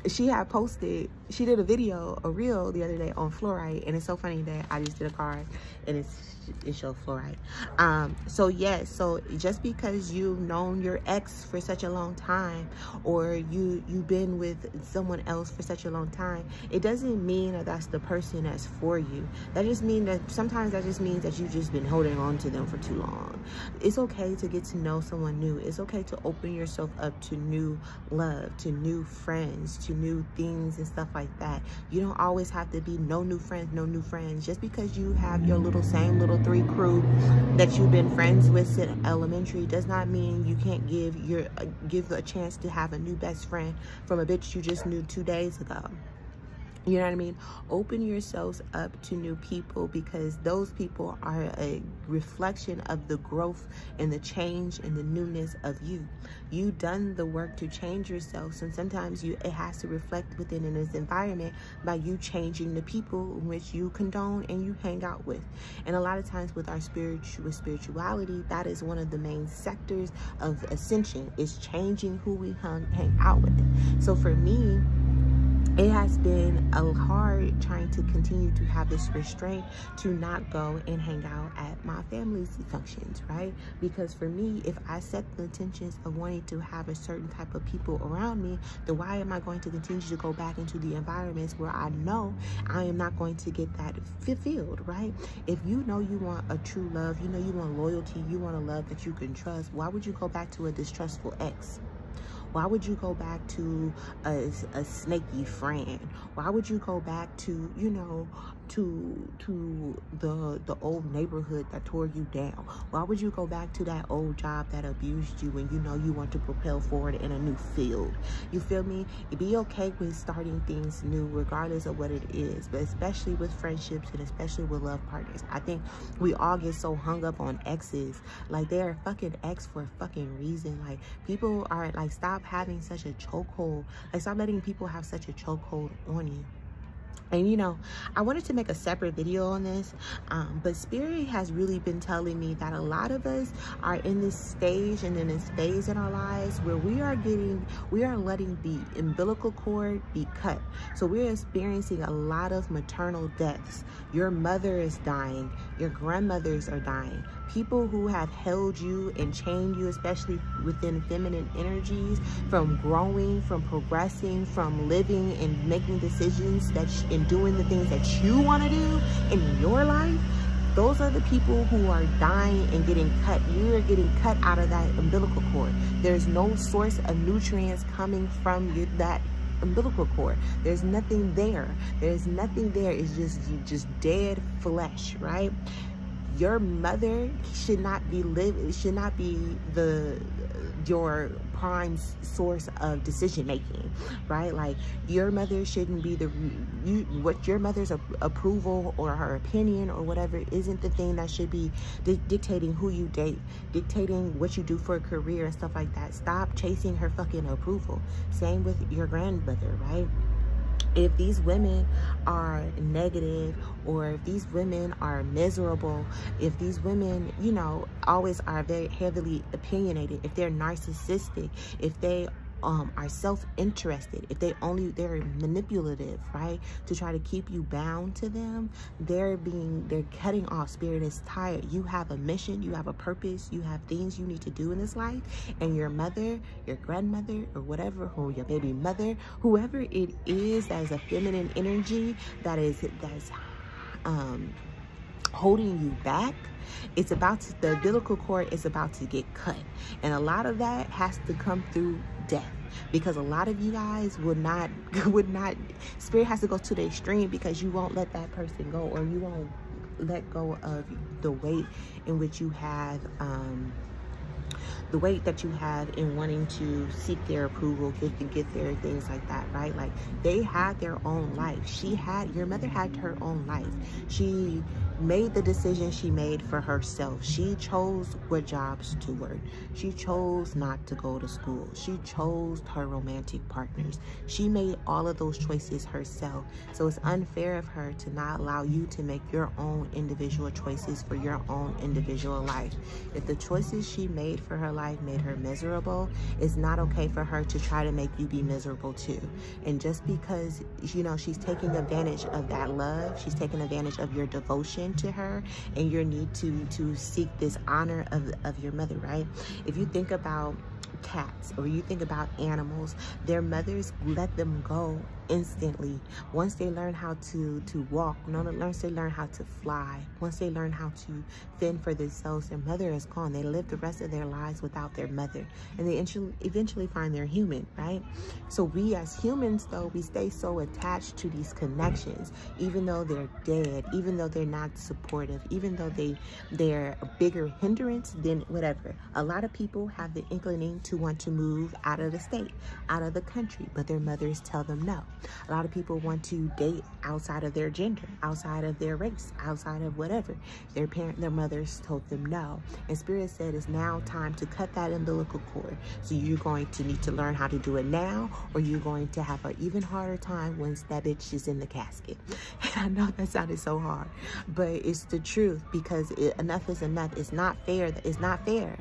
she had posted she did a video a reel the other day on fluorite and it's so funny that i just did a card and it's it showed fluorite um so yes so just because you've known your ex for such a long time or you you've been with someone else for such a long time it doesn't mean that that's the person that's for you that just means that sometimes that just means that you've just been holding on to them for too long it's okay to get to know someone new it's okay to open yourself up to new love to new friends to new things and stuff like that. You don't always have to be no new friends, no new friends. Just because you have your little same little three crew that you've been friends with since elementary does not mean you can't give your give a chance to have a new best friend from a bitch you just knew two days ago. You know what I mean? Open yourselves up to new people because those people are a reflection of the growth and the change and the newness of you. You done the work to change yourself. And sometimes you it has to reflect within in this environment by you changing the people in which you condone and you hang out with. And a lot of times with our spiritual spirituality, that is one of the main sectors of ascension is changing who we hung, hang out with. So for me, it has been a hard trying to continue to have this restraint to not go and hang out at my family's functions right? Because for me if i set the intentions of wanting to have a certain type of people around me then why am i going to continue to go back into the environments where i know i am not going to get that fulfilled right? If you know you want a true love you know you want loyalty you want a love that you can trust why would you go back to a distrustful ex why would you go back to a, a snaky friend? Why would you go back to, you know, to to the the old neighborhood that tore you down? Why would you go back to that old job that abused you when you know you want to propel forward in a new field? You feel me? Be okay with starting things new regardless of what it is, but especially with friendships and especially with love partners. I think we all get so hung up on exes. Like they're fucking ex for a fucking reason. Like people are like stop having such a chokehold. Like stop letting people have such a chokehold on you and you know i wanted to make a separate video on this um, but spirit has really been telling me that a lot of us are in this stage and in this phase in our lives where we are getting we are letting the umbilical cord be cut. So we're experiencing a lot of maternal deaths. Your mother is dying. Your grandmothers are dying people who have held you and chained you especially within feminine energies from growing from progressing from living and making decisions that and doing the things that you want to do in your life, those are the people who are dying and getting cut. You are getting cut out of that umbilical cord. There's no source of nutrients coming from that umbilical cord. There's nothing there. There's nothing there. It's just just dead flesh, right? Your mother should not be live. Should not be the your prime source of decision making, right? Like your mother shouldn't be the you what your mother's approval or her opinion or whatever isn't the thing that should be di dictating who you date, dictating what you do for a career and stuff like that. Stop chasing her fucking approval. Same with your grandmother, right? If these women are negative or if these women are miserable if these women you know always are very heavily opinionated if they're narcissistic if they um, are self-interested, if they only they're manipulative, right, to try to keep you bound to them, they're being they're cutting off. Spirit is tired. You have a mission, you have a purpose, you have things you need to do in this life, and your mother, your grandmother, or whatever, or your baby mother, whoever it is that is a feminine energy that is that's um holding you back it's about to, the umbilical cord is about to get cut and a lot of that has to come through death because a lot of you guys would not would not spirit has to go to the extreme because you won't let that person go or you won't let go of the weight in which you have um the weight that you have in wanting to seek their approval, get to get their things like that, right? Like they had their own life. She had, your mother had her own life. She made the decision she made for herself. She chose what jobs to work. She chose not to go to school. She chose her romantic partners. She made all of those choices herself. So it's unfair of her to not allow you to make your own individual choices for your own individual life. If the choices she made for her life made her miserable, it's not okay for her to try to make you be miserable too. And just because, you know, she's taking advantage of that love, she's taking advantage of your devotion to her and your need to, to seek this honor of, of your mother, right? If you think about cats or you think about animals, their mothers let them go instantly. Once they learn how to to walk once they learn how to fly once they learn how to fend for themselves their mother is gone. They live the rest of their lives without their mother and they eventually find their human right? So we as humans though we stay so attached to these connections even though they're dead even though they're not supportive even though they they're a bigger hindrance than whatever. A lot of people have the inclination to want to move out of the state out of the country but their mothers tell them no a lot of people want to date outside of their gender, outside of their race, outside of whatever. Their parent, their mothers told them no. And Spirit said it's now time to cut that umbilical cord. So you're going to need to learn how to do it now, or you're going to have an even harder time once that bitch is in the casket. And I know that sounded so hard, but it's the truth because it, enough is enough. It's not fair. It's not fair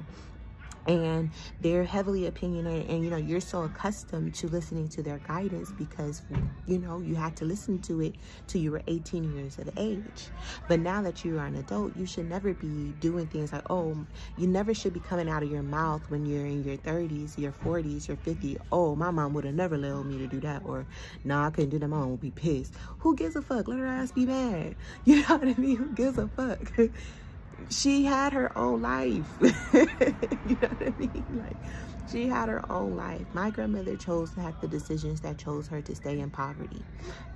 and they're heavily opinionated and you know you're so accustomed to listening to their guidance because you know you had to listen to it till you were 18 years of age. But now that you are an adult you should never be doing things like oh you never should be coming out of your mouth when you're in your 30s your 40s your 50s oh my mom would have never allowed me to do that or no nah, i couldn't do that. My mom would be pissed. Who gives a fuck? Let her ass be mad. You know what i mean? Who gives a fuck she had her own life. you know what I mean? Like, she had her own life. My grandmother chose to have the decisions that chose her to stay in poverty.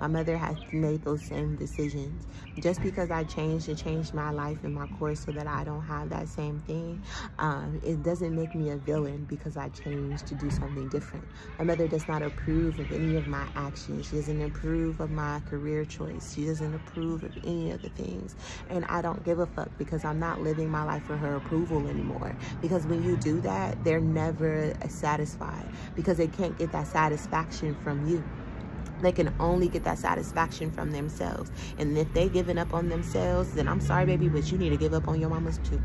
My mother has made those same decisions. Just because I changed and changed my life and my course so that I don't have that same thing, um, it doesn't make me a villain because I changed to do something different. My mother does not approve of any of my actions. She doesn't approve of my career choice. She doesn't approve of any of the things. And I don't give a fuck because I'm not living my life for her approval anymore. Because when you do that, they're never satisfied because they can't get that satisfaction from you. They can only get that satisfaction from themselves. And if they giving up on themselves then i'm sorry baby but you need to give up on your mamas too.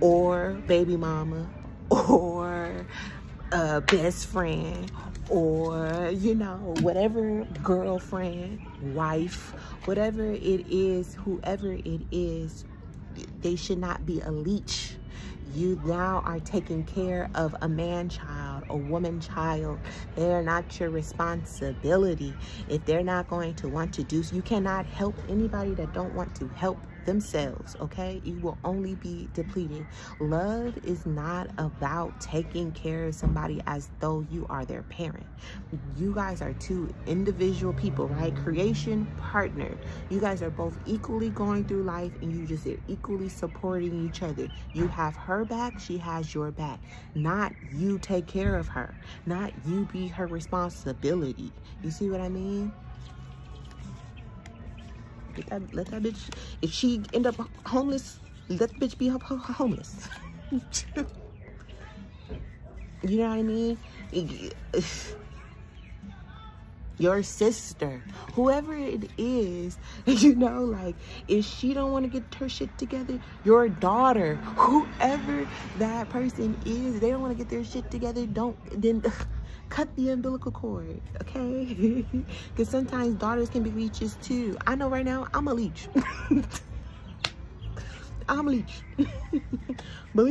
Or baby mama or a best friend or you know whatever girlfriend wife whatever it is whoever it is they should not be a leech you now are taking care of a man child, a woman child. They are not your responsibility. If they're not going to want to do, so, you cannot help anybody that don't want to help themselves, okay? You will only be depleting. Love is not about taking care of somebody as though you are their parent. You guys are two individual people, right? Creation, partner. You guys are both equally going through life and you just are equally supporting each other. You have her back, she has your back. Not you take care of her. Not you be her responsibility. You see what I mean? Let that, let that bitch, if she end up homeless, let the bitch be homeless. you know what I mean? your sister, whoever it is, you know, like if she don't want to get her shit together, your daughter, whoever that person is, they don't want to get their shit together, don't then cut the umbilical cord, okay? Because sometimes daughters can be leeches too. I know right now I'm a leech. I'm a leech. but,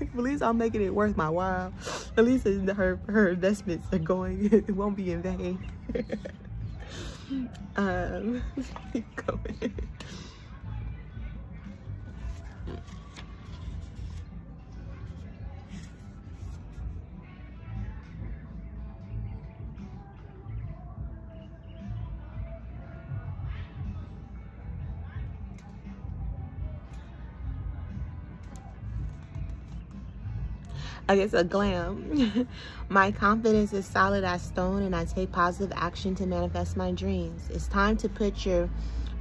at least, I'm making it worth my while. At least her her investments are going. It won't be in vain. um. I guess a glam. my confidence is solid as stone and I take positive action to manifest my dreams. It's time to put your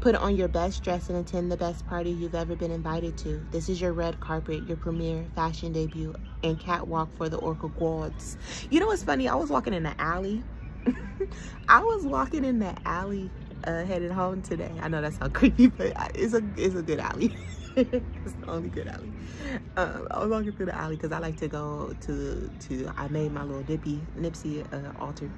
put on your best dress and attend the best party you've ever been invited to. This is your red carpet, your premiere, fashion debut, and catwalk for the Orca Gods. You know what's funny? I was walking in the alley. I was walking in the alley uh, headed home today. I know that sounds creepy, but it's a it's a good alley. it's the only good alley. Um, I was walking through the alley because I like to go to to. I made my little dippy Nipsey uh, altar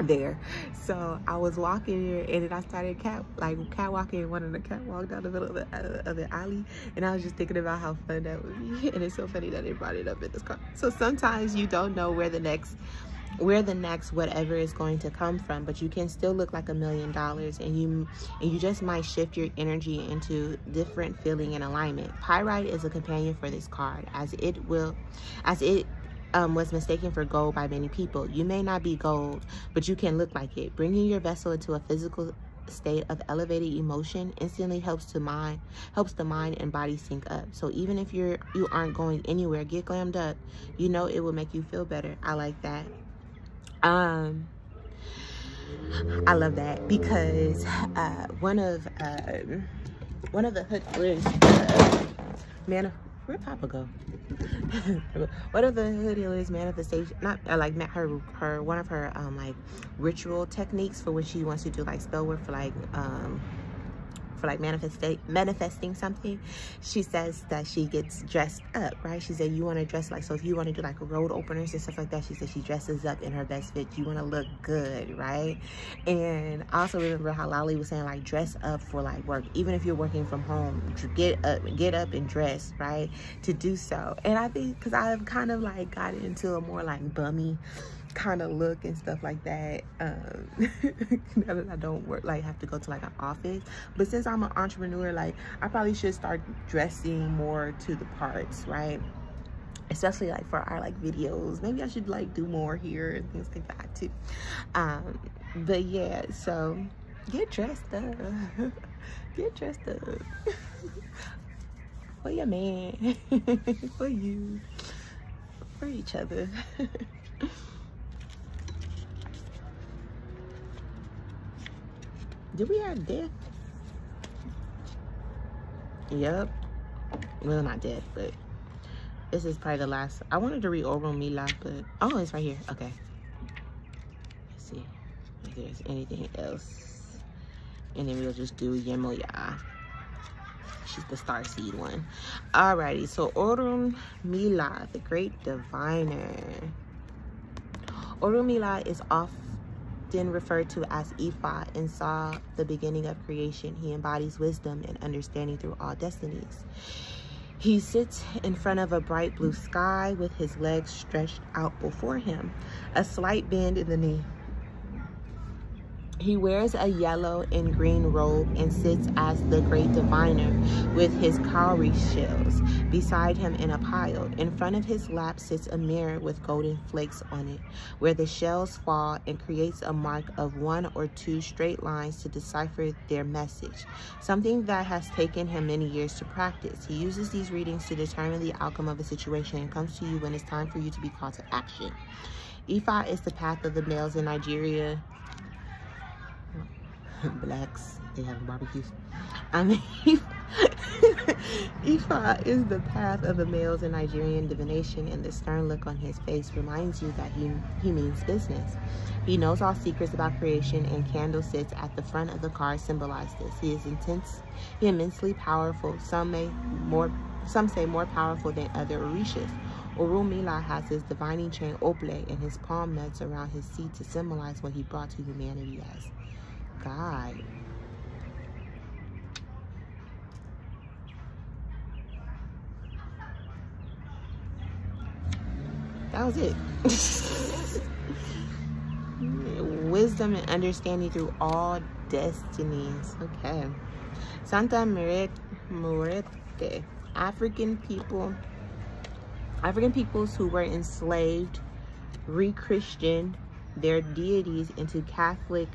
there. So I was walking here and then I started cat like catwalking one of the catwalk down the middle of the, uh, of the alley and I was just thinking about how fun that would be and it's so funny that they brought it up in this car. So sometimes you don't know where the next where the next whatever is going to come from but you can still look like a million dollars and you and you just might shift your energy into different feeling and alignment. Pyrite is a companion for this card as it will as it um, was mistaken for gold by many people. You may not be gold but you can look like it. Bringing your vessel into a physical state of elevated emotion instantly helps to mind helps the mind and body sync up. So even if you're you aren't going anywhere get glammed up. You know it will make you feel better. I like that um, I love that because uh, one of uh, one of the hood uh, man, where'd Papa go? one of the hood healers manifestation, not uh, like her her one of her um like ritual techniques for when she wants to do like spell work for like um for like manifesting manifesting something she says that she gets dressed up right? She said you want to dress like so if you want to do like road openers and stuff like that she said she dresses up in her best fit. You want to look good right? And also remember how Lolly was saying like dress up for like work. Even if you're working from home get up get up and dress right? To do so. And I think because I've kind of like got into a more like bummy kind of look and stuff like that um now that i don't work like have to go to like an office. But since i'm an entrepreneur like i probably should start dressing more to the parts right? Especially like for our like videos. Maybe i should like do more here and things like that too. Um but yeah so get dressed up. Get dressed up. For your man. For you. For each other Did we have death? Yep. Well, not death, but this is probably the last. I wanted to read Orunmila, but oh, it's right here. Okay. Let's see if there's anything else. And then we'll just do Yemoya. She's the star seed one. Alrighty, so Orum Mila, the great diviner. Orunmila is off often referred to as Ifa and saw the beginning of creation. He embodies wisdom and understanding through all destinies. He sits in front of a bright blue sky with his legs stretched out before him, a slight bend in the knee. He wears a yellow and green robe and sits as the great diviner with his cowrie shells beside him in a pile. In front of his lap sits a mirror with golden flakes on it, where the shells fall and creates a mark of one or two straight lines to decipher their message, something that has taken him many years to practice. He uses these readings to determine the outcome of a situation and comes to you when it's time for you to be called to action. Ifa is the path of the males in Nigeria blacks they have barbecues I mean, Ifa is the path of the males in Nigerian divination, and the stern look on his face reminds you that he, he means business. He knows all secrets about creation, and candle sits at the front of the car symbolize this. He is intense, he immensely powerful. Some may more, some say more powerful than other Orishas. Orunmila has his divining chain Opele and his palm nuts around his seat to symbolize what he brought to humanity as God. That was it. Wisdom and understanding through all destinies. Okay. Santa Muerte. African people. African peoples who were enslaved re-Christianed their deities into Catholic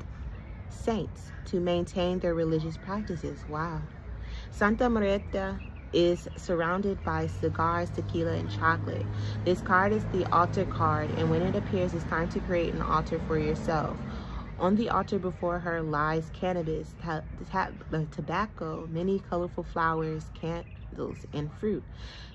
saints to maintain their religious practices. Wow. Santa Muerte is surrounded by cigars, tequila, and chocolate. This card is the altar card, and when it appears, it's time to create an altar for yourself. On the altar before her lies cannabis, tobacco, many colorful flowers, and fruit.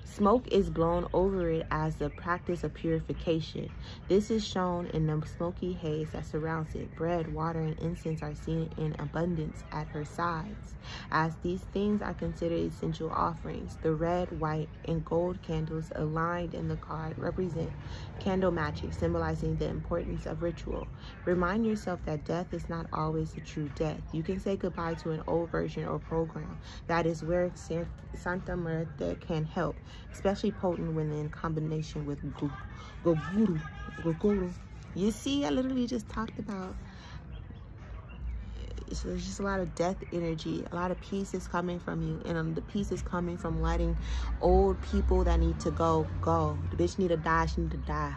Smoke is blown over it as a practice of purification. This is shown in the smoky haze that surrounds it. Bread, water, and incense are seen in abundance at her sides. As these things are considered essential offerings, the red, white, and gold candles aligned in the card represent candle magic, symbolizing the importance of ritual. Remind yourself that death is not always a true death. You can say goodbye to an old version or program. That is where Santa Muerte can help especially potent when in combination with goguru. Goguru. You see, I literally just talked about so there's just a lot of death energy a lot of peace is coming from you and um, the peace is coming from letting old people that need to go go the bitch need to die she need to die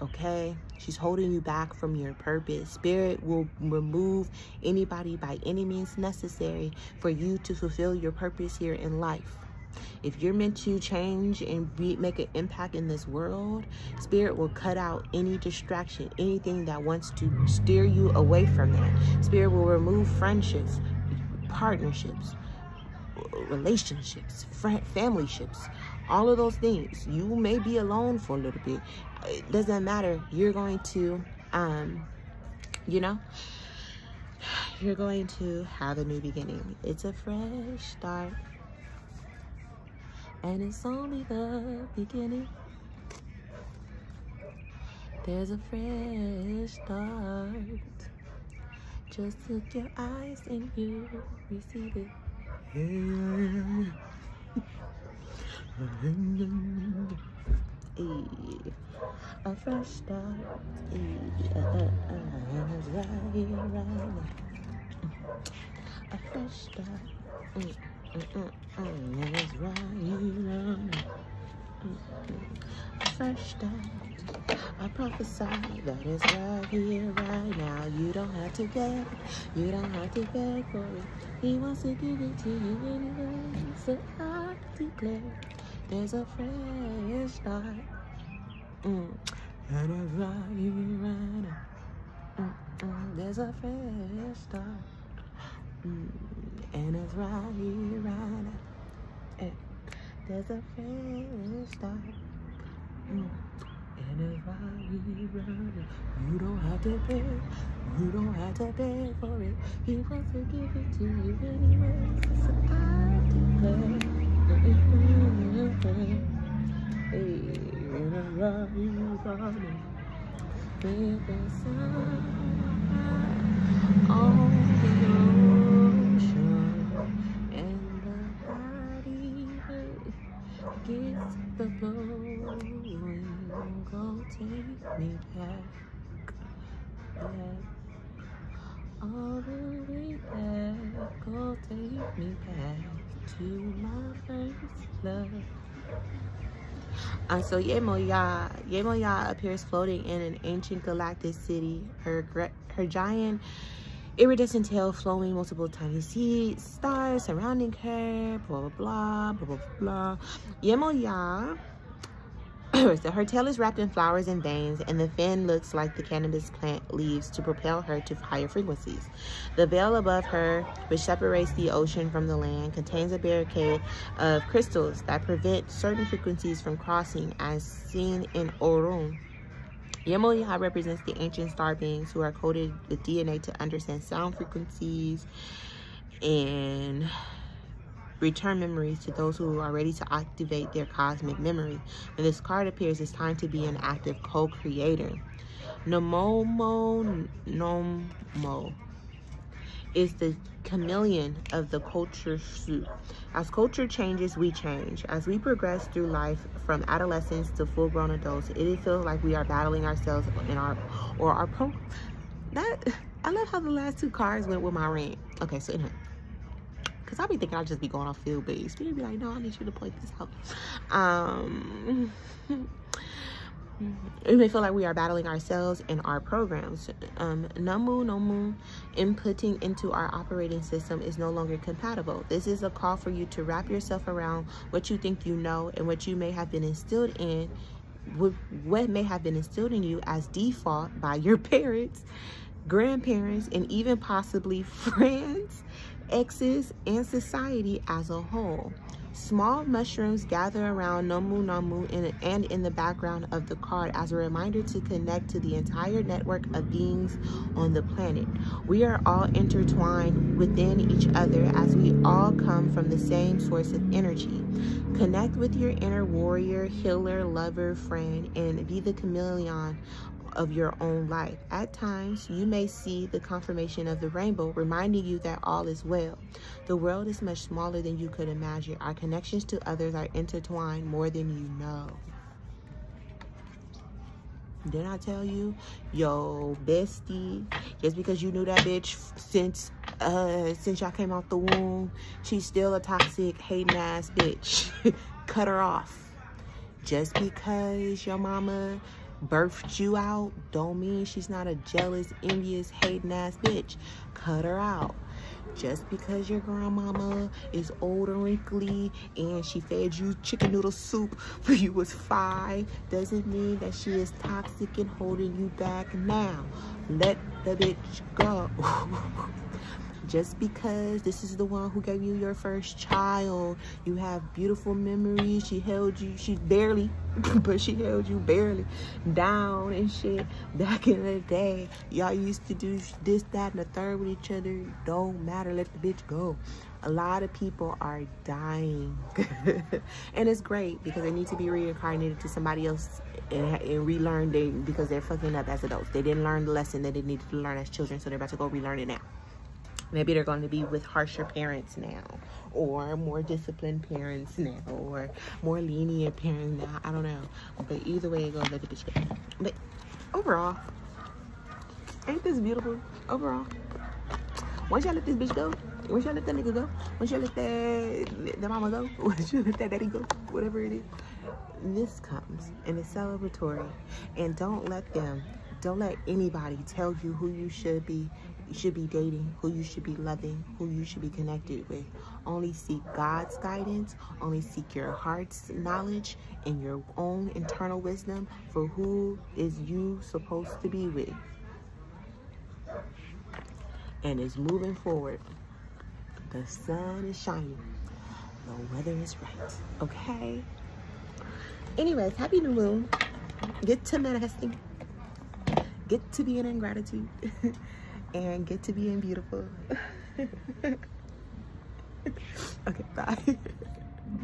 okay she's holding you back from your purpose spirit will remove anybody by any means necessary for you to fulfill your purpose here in life if you're meant to change and be, make an impact in this world, Spirit will cut out any distraction, anything that wants to steer you away from that. Spirit will remove friendships, partnerships, relationships, family ships, all of those things. You may be alone for a little bit. It doesn't matter. You're going to, um, you know, you're going to have a new beginning. It's a fresh start and it's only the beginning. There's a fresh start. Just look your eyes and you receive it. a fresh start. Hey, uh, uh, uh, right here, right now. A fresh start. Mm. Fresh start. I prophesy that is right here, right now. You don't have to beg. You don't have to beg for it. He wants to give it to you anyway. So I declare there's a fresh start. Mm. And it's right here, right. Mm -mm. There's a fresh start. Mm and it's right here, right now. Hey, there's a fresh start. Mm. And it's right here, right now. You don't have to pay. You don't have to pay for it. He wants to give it to you anyway. So I declare. Gets the blowing, go take me back, back, all the way back, go take me back to my first love. Uh, so Yemoya, Yemoya appears floating in an ancient galactic city. Her her giant iridescent tail flowing multiple tiny seeds, stars surrounding her, blah, blah, blah, blah, blah, blah. Yemoya so her tail is wrapped in flowers and veins, and the fin looks like the cannabis plant leaves to propel her to higher frequencies. The veil above her, which separates the ocean from the land, contains a barricade of crystals that prevent certain frequencies from crossing, as seen in Orun. Yemoya represents the ancient star beings who are coded with DNA to understand sound frequencies and return memories to those who are ready to activate their cosmic memory. When this card appears, it's time to be an active co-creator. Nomomo Nomo is the chameleon of the culture suit. As culture changes, we change. As we progress through life from adolescence to full-grown adults, it feels like we are battling ourselves in our or our pro. That I love how the last two cards went with my ring. Okay, so anyway. Because I'll be thinking I'll just be going off field base. But be like, no, I need you to point this out. Um, it may feel like we are battling ourselves in our programs. Um, Namu Nomu inputting into our operating system is no longer compatible. This is a call for you to wrap yourself around what you think you know and what you may have been instilled in, what may have been instilled in you as default by your parents, grandparents, and even possibly friends exes, and society as a whole. Small mushrooms gather around Nomu Nomu in, and in the background of the card as a reminder to connect to the entire network of beings on the planet. We are all intertwined within each other as we all come from the same source of energy. Connect with your inner warrior, healer, lover, friend, and be the chameleon of your own life. At times, you may see the confirmation of the rainbow, reminding you that all is well. The world is much smaller than you could imagine. Our connections to others are intertwined more than you know. Didn't I tell you? Yo, bestie, just because you knew that bitch since uh since y'all came out the womb, she's still a toxic, hating ass bitch. Cut her off. Just because your mama birthed you out don't mean she's not a jealous, envious, hating ass bitch. Cut her out. Just because your grandmama is old and wrinkly and she fed you chicken noodle soup when you was five doesn't mean that she is toxic and holding you back now. Let the bitch go. just because this is the one who gave you your first child. You have beautiful memories. She held you she barely but she held you barely down and shit back in the day. Y'all used to do this that and the third with each other. Don't matter. Let the bitch go. A lot of people are dying. And it's great because they need to be reincarnated to somebody else and, and relearn they because they're fucking up as adults. They didn't learn the lesson that they needed to learn as children so they're about to go relearn it now maybe they're going to be with harsher parents now or more disciplined parents now or more lenient parents now. I don't know. But either way it goes let the bitch go but overall ain't this beautiful? Overall once y'all let this bitch go once y'all let that nigga go once y'all let that the mama go once you let that daddy go whatever it is this comes and it's celebratory. And don't let them don't let anybody tell you who you should be you should be dating, who you should be loving, who you should be connected with. Only seek God's guidance, only seek your heart's knowledge and your own internal wisdom for who is you supposed to be with. And it's moving forward. The sun is shining. The weather is right. Okay? Anyways, happy new moon. Get to manifesting. Get to being in gratitude. and get to being beautiful. okay, bye.